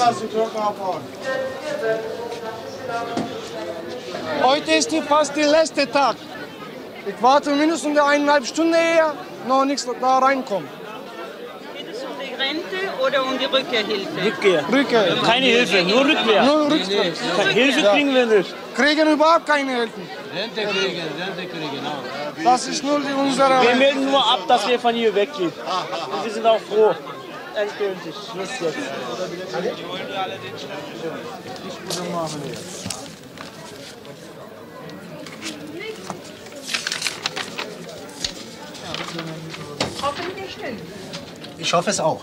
Heute ist die fast der letzte Tag. Ich warte mindestens eineinhalb Stunden eher, noch nichts da reinkommt. Geht es um die Rente oder um die Rückkehrhilfe? Rückkehr. Rückkehr. Keine Hilfe, nur Rückkehr. Nur Rückkehr. Keine Hilfe kriegen wir nicht. Kriegen überhaupt keine Hilfe. Rente kriegen, Rente kriegen auch. Das ist nur die unsere. Wir melden nur ab, dass wir von hier weggehen. Und wir sind auch froh. Endgültig. Schluss jetzt. Hoffentlich nicht. Ich hoffe es auch.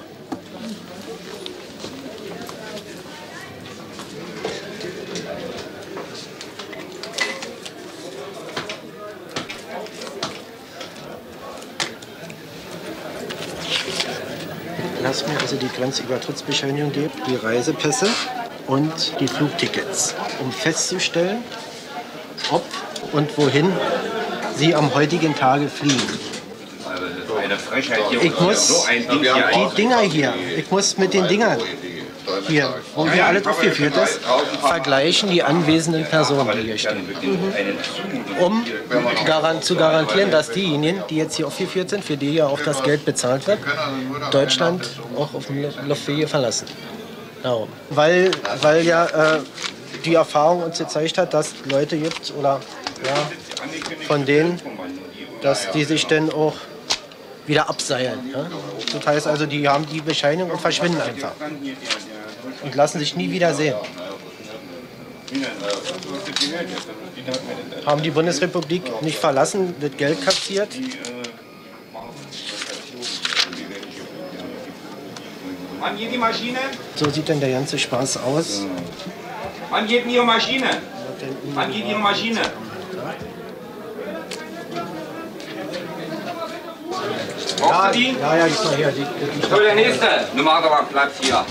Also die Grenzübertrittsbescheinigung gibt, die Reisepässe und die Flugtickets, um festzustellen, ob und wohin sie am heutigen Tage fliegen. Ich muss die Dinger hier, ich muss mit den Dingern hier, wo hier alles aufgeführt ist, vergleichen die anwesenden Personen, die hier stehen. Um garan zu garantieren, dass diejenigen, die jetzt hier aufgeführt sind, für die ja auch das Geld bezahlt wird, Deutschland auch auf dem Luftwege verlassen. Darum. Weil, weil ja äh, die Erfahrung uns gezeigt hat, dass Leute gibt oder ja, von denen, dass die sich dann auch wieder abseilen. Ja? Das heißt also, die haben die Bescheinigung und verschwinden einfach. Und lassen sich nie wieder sehen. Haben die Bundesrepublik nicht verlassen, das Geld kassiert. Wann geht die Maschine? So sieht dann der ganze Spaß aus. Wann geht denn Ihre Maschine? Wann geht Ihre Maschine? Ja, ja, ja, gib mal her. Die, die, So, der nächste. Mal aber Platz hier.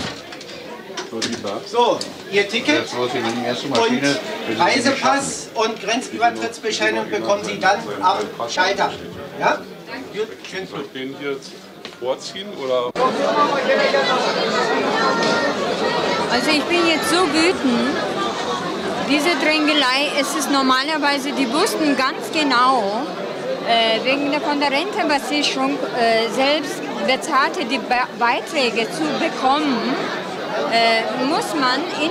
So, Ihr Ticket und Reisepass und Grenzübertrittsbescheinigung bekommen Sie dann am Schalter. Ja? Gut, schön. Vorziehen oder? Also ich bin jetzt so wütend. Diese Drängelei, es ist normalerweise, die wussten ganz genau, äh, wegen der, von der Rentenversicherung äh, selbst bezahlte die Be Beiträge zu bekommen, äh, muss man in,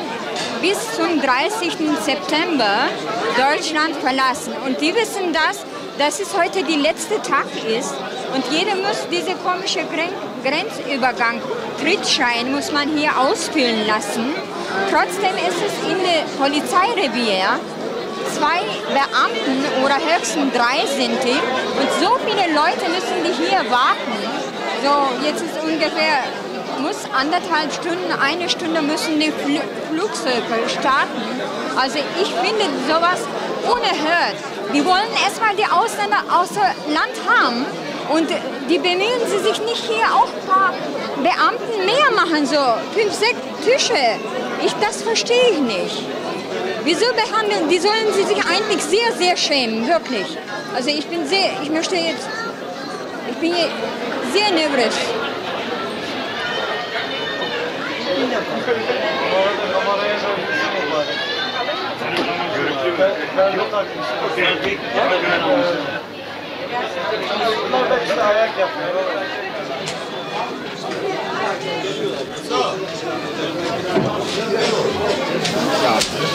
bis zum 30. September Deutschland verlassen. Und die wissen das, dass es heute der letzte Tag ist und jeder muss diese komische Gren Grenzübergang, Trittschein muss man hier ausfüllen lassen. Trotzdem ist es in der Polizeirevier zwei Beamten oder höchstens drei sind die und so viele Leute müssen die hier warten. So, jetzt ist ungefähr, muss anderthalb Stunden, eine Stunde müssen die Fl Flugzeuge starten. Also ich finde sowas unerhört. Die wollen erstmal die Ausländer außer Land haben und die bemühen sie sich nicht hier auch ein paar Beamten mehr machen, so fünf, sechs Tische. Ich, das verstehe ich nicht. Wieso behandeln, die sollen sie sich eigentlich sehr, sehr schämen, wirklich. Also ich bin sehr, ich möchte jetzt, ich bin sehr nervös.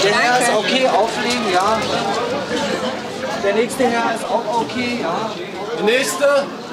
Der Herr ist okay, auflegen, ja. Der nächste Herr ist auch okay, ja. Der nächste.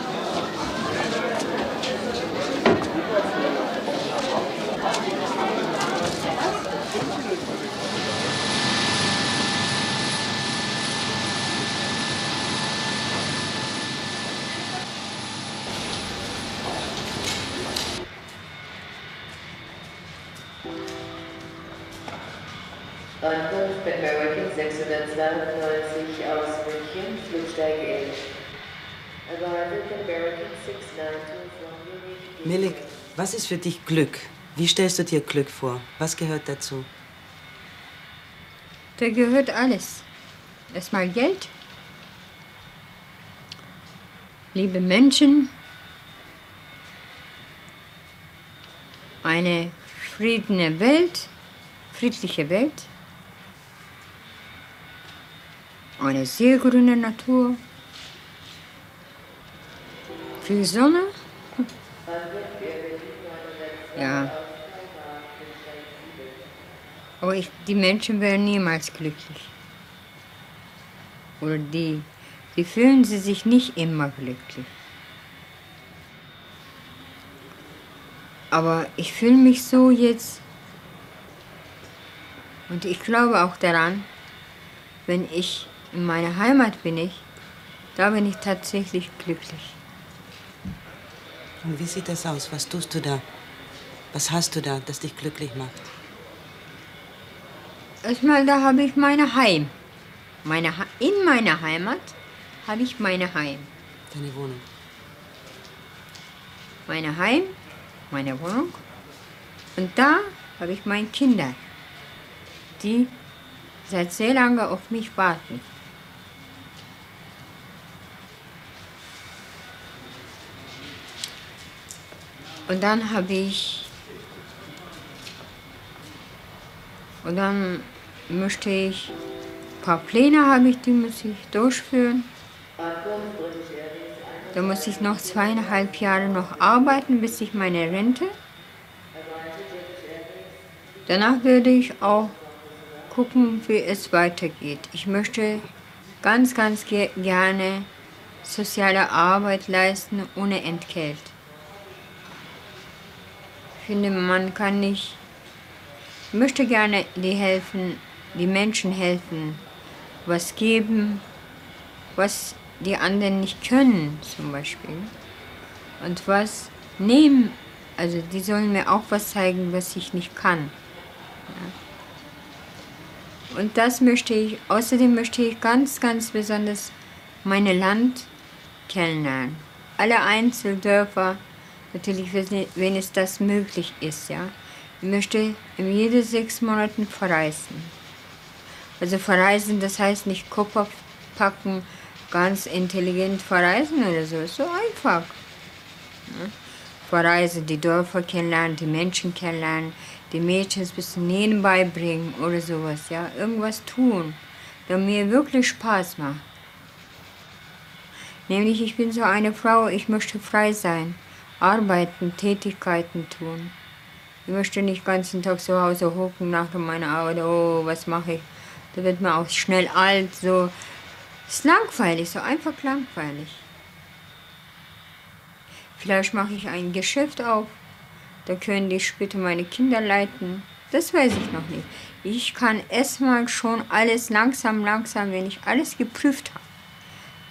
Ankunft American 692 aus München, Flugsteig 11. Arrival American 692 from Munich. Milik, was ist für dich Glück? Wie stellst du dir Glück vor? Was gehört dazu? Da gehört alles. Erstmal Geld, liebe Menschen, eine friedene Welt, friedliche Welt, eine sehr grüne Natur, viel Sonne. Ja. Aber ich, die Menschen werden niemals glücklich. Oder die, die fühlen sie sich nicht immer glücklich. Aber ich fühle mich so jetzt. Und ich glaube auch daran, wenn ich in meiner Heimat bin ich, da bin ich tatsächlich glücklich. Und wie sieht das aus? Was tust du da? Was hast du da, das dich glücklich macht? Erstmal, da habe ich meine Heim. Meine ha in meiner Heimat habe ich meine Heim. Deine Wohnung. Meine Heim meine Wohnung. Und da habe ich meine Kinder, die seit sehr lange auf mich warten. Und dann habe ich, und dann möchte ich, ein paar Pläne habe ich, die muss ich durchführen. Da muss ich noch zweieinhalb Jahre noch arbeiten, bis ich meine Rente. Danach würde ich auch gucken, wie es weitergeht. Ich möchte ganz, ganz ge gerne soziale Arbeit leisten ohne Entgelt. Ich finde, man kann nicht, ich möchte gerne die helfen, die Menschen helfen, was geben, was die anderen nicht können, zum Beispiel. Und was nehmen, also die sollen mir auch was zeigen, was ich nicht kann. Ja. Und das möchte ich, außerdem möchte ich ganz, ganz besonders meine Land kennenlernen. Alle Einzeldörfer, natürlich, wenn es das möglich ist, ja. Ich möchte jede sechs Monaten verreisen. Also verreisen, das heißt nicht Koffer packen, ganz intelligent verreisen oder so. So einfach. Ja. Verreisen, die Dörfer kennenlernen, die Menschen kennenlernen, die Mädchen ein bisschen Nähen beibringen oder sowas. Ja. Irgendwas tun, das mir wirklich Spaß macht. Nämlich, ich bin so eine Frau, ich möchte frei sein, arbeiten, Tätigkeiten tun. Ich möchte nicht den ganzen Tag zu Hause hocken nach meiner Arbeit, oh, was mache ich? Da wird man auch schnell alt, so. Ist langweilig, so einfach langweilig. Vielleicht mache ich ein Geschäft auf, da können die später meine Kinder leiten. Das weiß ich noch nicht. Ich kann erstmal schon alles langsam, langsam, wenn ich alles geprüft habe,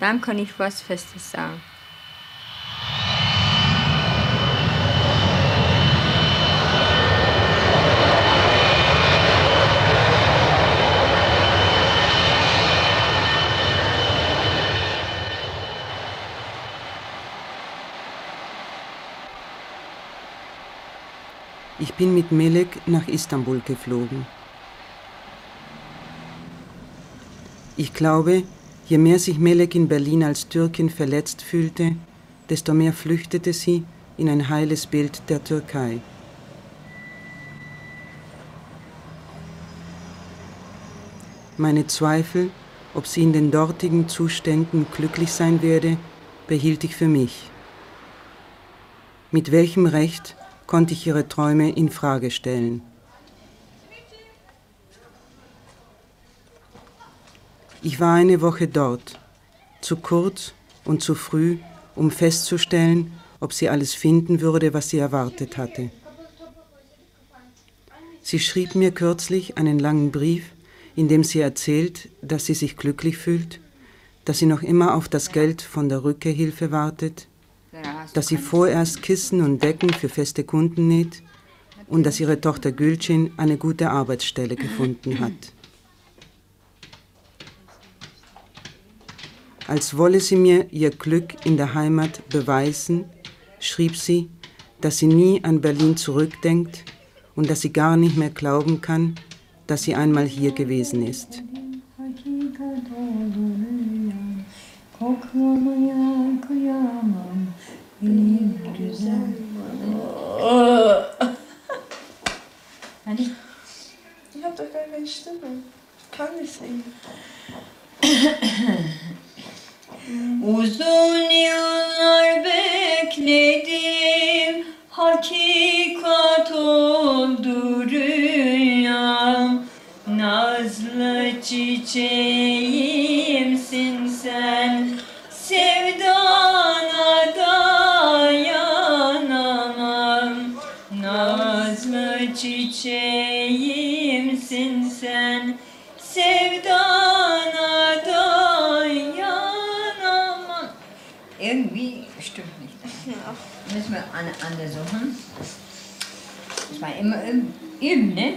dann kann ich was Festes sagen. Bin mit Melek nach Istanbul geflogen. Ich glaube, je mehr sich Melek in Berlin als Türkin verletzt fühlte, desto mehr flüchtete sie in ein heiles Bild der Türkei. Meine Zweifel, ob sie in den dortigen Zuständen glücklich sein werde, behielt ich für mich. Mit welchem Recht konnte ich ihre Träume in Frage stellen. Ich war eine Woche dort, zu kurz und zu früh, um festzustellen, ob sie alles finden würde, was sie erwartet hatte. Sie schrieb mir kürzlich einen langen Brief, in dem sie erzählt, dass sie sich glücklich fühlt, dass sie noch immer auf das Geld von der Rückkehrhilfe wartet, dass sie vorerst Kissen und Decken für feste Kunden näht und dass ihre Tochter Gülcin eine gute Arbeitsstelle gefunden hat. Als wolle sie mir ihr Glück in der Heimat beweisen, schrieb sie, dass sie nie an Berlin zurückdenkt und dass sie gar nicht mehr glauben kann, dass sie einmal hier gewesen ist. Benim güzel Hadi. Ich hab doch gar keine Stimme. Ich kann nicht singen. Uzun yıllar bekledim Hakikat oldu rüyam Nazlı çiçeğimsin Wir an, andere suchen. Das war immer üben, ne?